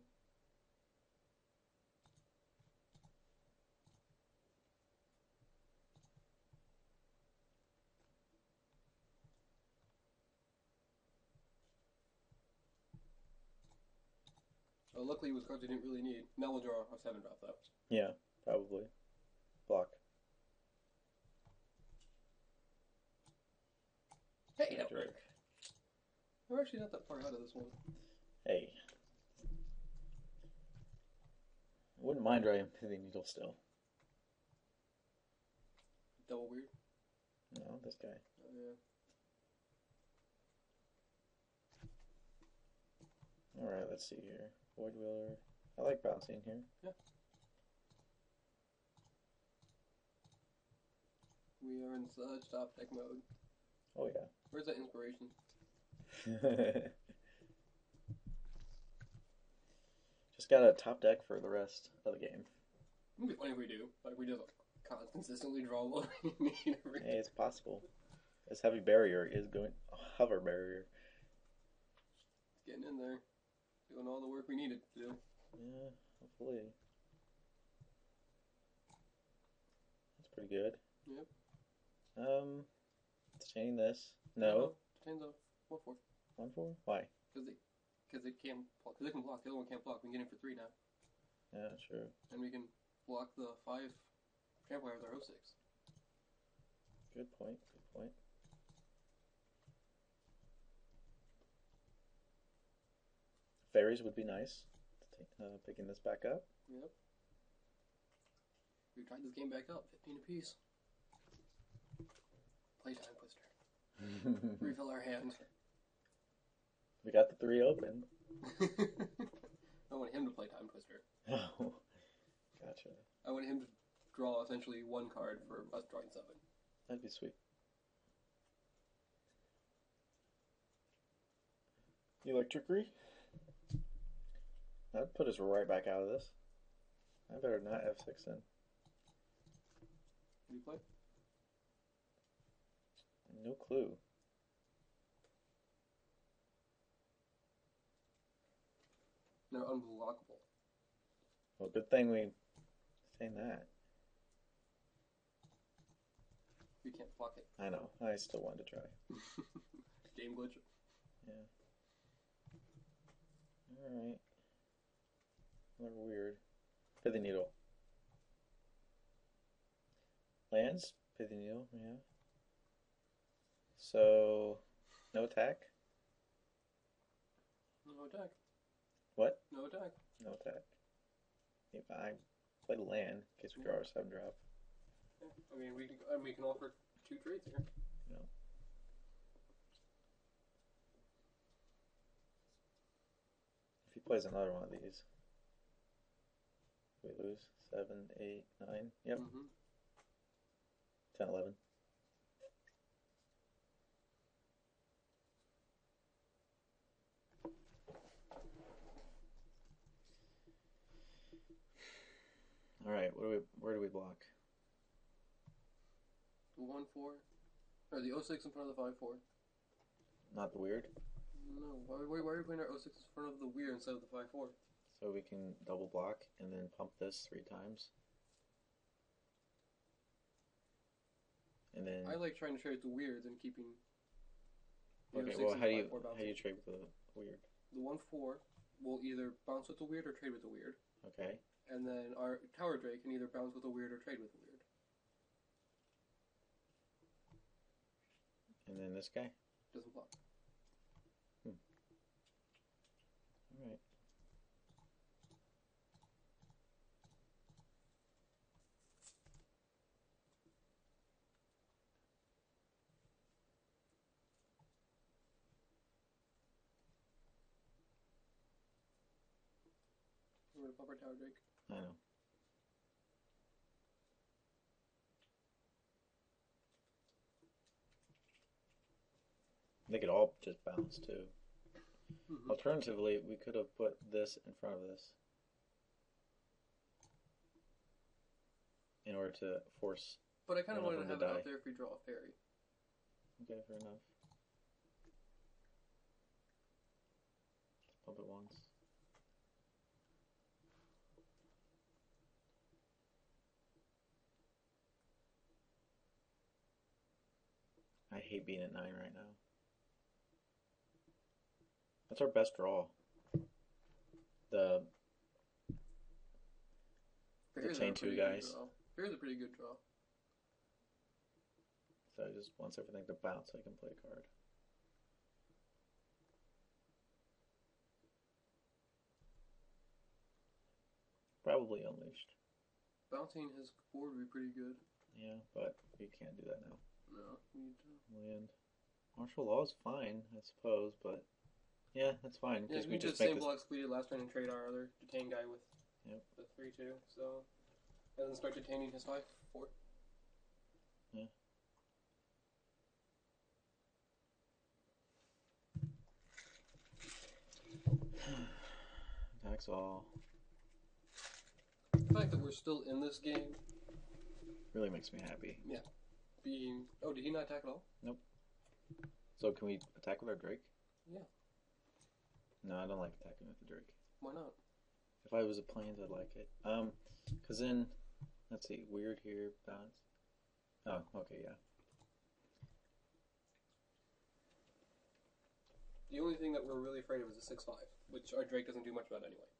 Oh, luckily it was cards we didn't really need. Now we'll draw a seven drop though. Yeah, probably. Block. Hey, that worked. We're actually not that far out of this one. Hey. I wouldn't mind drawing Pithing Needle still. Double weird. No, this guy. Oh, yeah. Alright, let's see here. Void Wielder. I like bouncing here. Yeah. We are in top deck mode. Oh, yeah. Where's that inspiration? Just got a top deck for the rest of the game. It'd be funny if we do. Like we just consistently draw what every Hey, it's possible. This heavy barrier is going hover barrier. Getting in there. Doing all the work we needed to do. Yeah, hopefully. That's pretty good. Yep. Um, chain this. No, Chains of one four. One four. Why? Because it, because they can't, because it can block. The other one can't block. We can get in for three now, Yeah, true. and we can block the five vampire with our 06. Good point. Good point. Fairies would be nice. Uh, picking this back up. Yep. We tried this game back up, 15 apiece. Playtime Twister. Refill our hand. We got the three open. I want him to play Time Twister. Oh, gotcha. I want him to draw essentially one card for us drawing seven. That'd be sweet. You like trickery? That'd put us right back out of this. I better not F6 then. What you play? No clue. They're unblockable. Well, good thing we saying that. We can't block it. I know. I still wanted to try. Game glitch. Yeah. Alright. They're weird. Pithing Needle. Lands? Pithing Needle, yeah. So no attack? No attack. What? No attack. No attack. If I play the land, in case we draw a seven drop. Yeah. I mean, we can, and we can offer two trades here. No. If he plays another one of these. We lose. Seven, eight, nine. Yep. Mm-hmm. Ten, eleven. All right, where do we where do we block? One four. Or the 06 in front of the five four. Not the weird, No, why, why, why are we putting our 06 in front of the weird instead of the five four? so we can double block and then pump this three times. And then I like trying to trade the weirds and keeping. the okay, 06 well how do you 5-4 how do you trade with the weird? The one four will either bounce with the weird or trade with the weird, Okay, and then our Tower Drake can either bounce with a weird or trade with a weird. And then this guy? Doesn't block. Hmm. Alright. We're gonna pop our Tower Drake. I know. They could all just bounce too. Mhm. Alternatively, we could have put this in front of this in order to force. But I kind of wanted to have to it die. out there if we draw a fairy. Okay, fair enough. Pump it once. I hate being at nine right now. That's our best draw. The Fairies chain two guys. Fairies a pretty good draw. so I just wants everything to bounce so I can play a card. Probably unleashed. Bouncing his board would be pretty good. Yeah, but we can't do that now. No, we. Land. Martial law is fine, I suppose, but yeah, that's fine Yeah, because we we just same this. blocks we did last turn and trade our other detain guy with Yep. the three two. So, and then start detaining his five four. Attacks all The fact that we're still in this game, really makes me happy. Being oh, did he not attack at all? Nope. So can we attack with our Drake? Yeah. No, I don't like attacking with the Drake. Why not? If I was a plains, I'd like it. Um, cause then, let's see, weird here, bounce. Oh, okay, yeah. The only thing that we're really afraid of is the six five, which our Drake doesn't do much about anyway.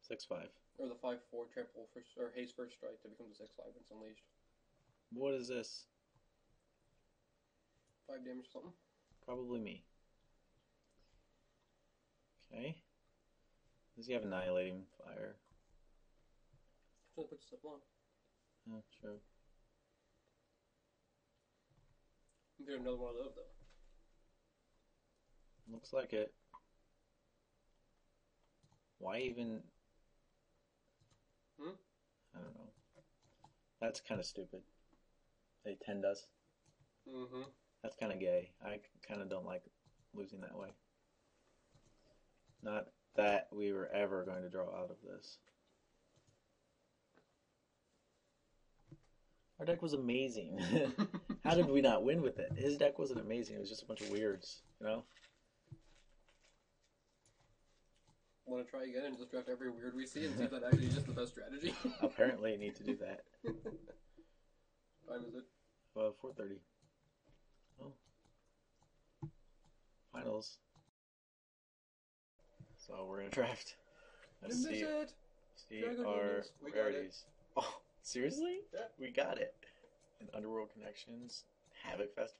Six five. Or the five four trample first or haste first strike that becomes a six five when it's unleashed. What is this? Five damage or something. Probably me. Okay. Does he have annihilating fire? Just puts stuff on. Oh, true. You get another one of those though. Looks like it. Why even? Hmm? I don't know. That's kind of stupid. They tend us. Mm-hmm. That's kind of gay. I kind of don't like losing that way. Not that we were ever going to draw out of this. Our deck was amazing. How did we not win with it? His deck wasn't amazing. It was just a bunch of weirds, you know? Want to try again and just draft every weird we see and see if that actually is just the best strategy? Apparently, I need to do that. time is it? Uh, 4:30. Oh. Finals. So we're gonna draft. Let's see, it. see Dragon our Demons. We got it. rarities. Oh, seriously? Yeah. We got it. And Underworld Connections, Havoc Fest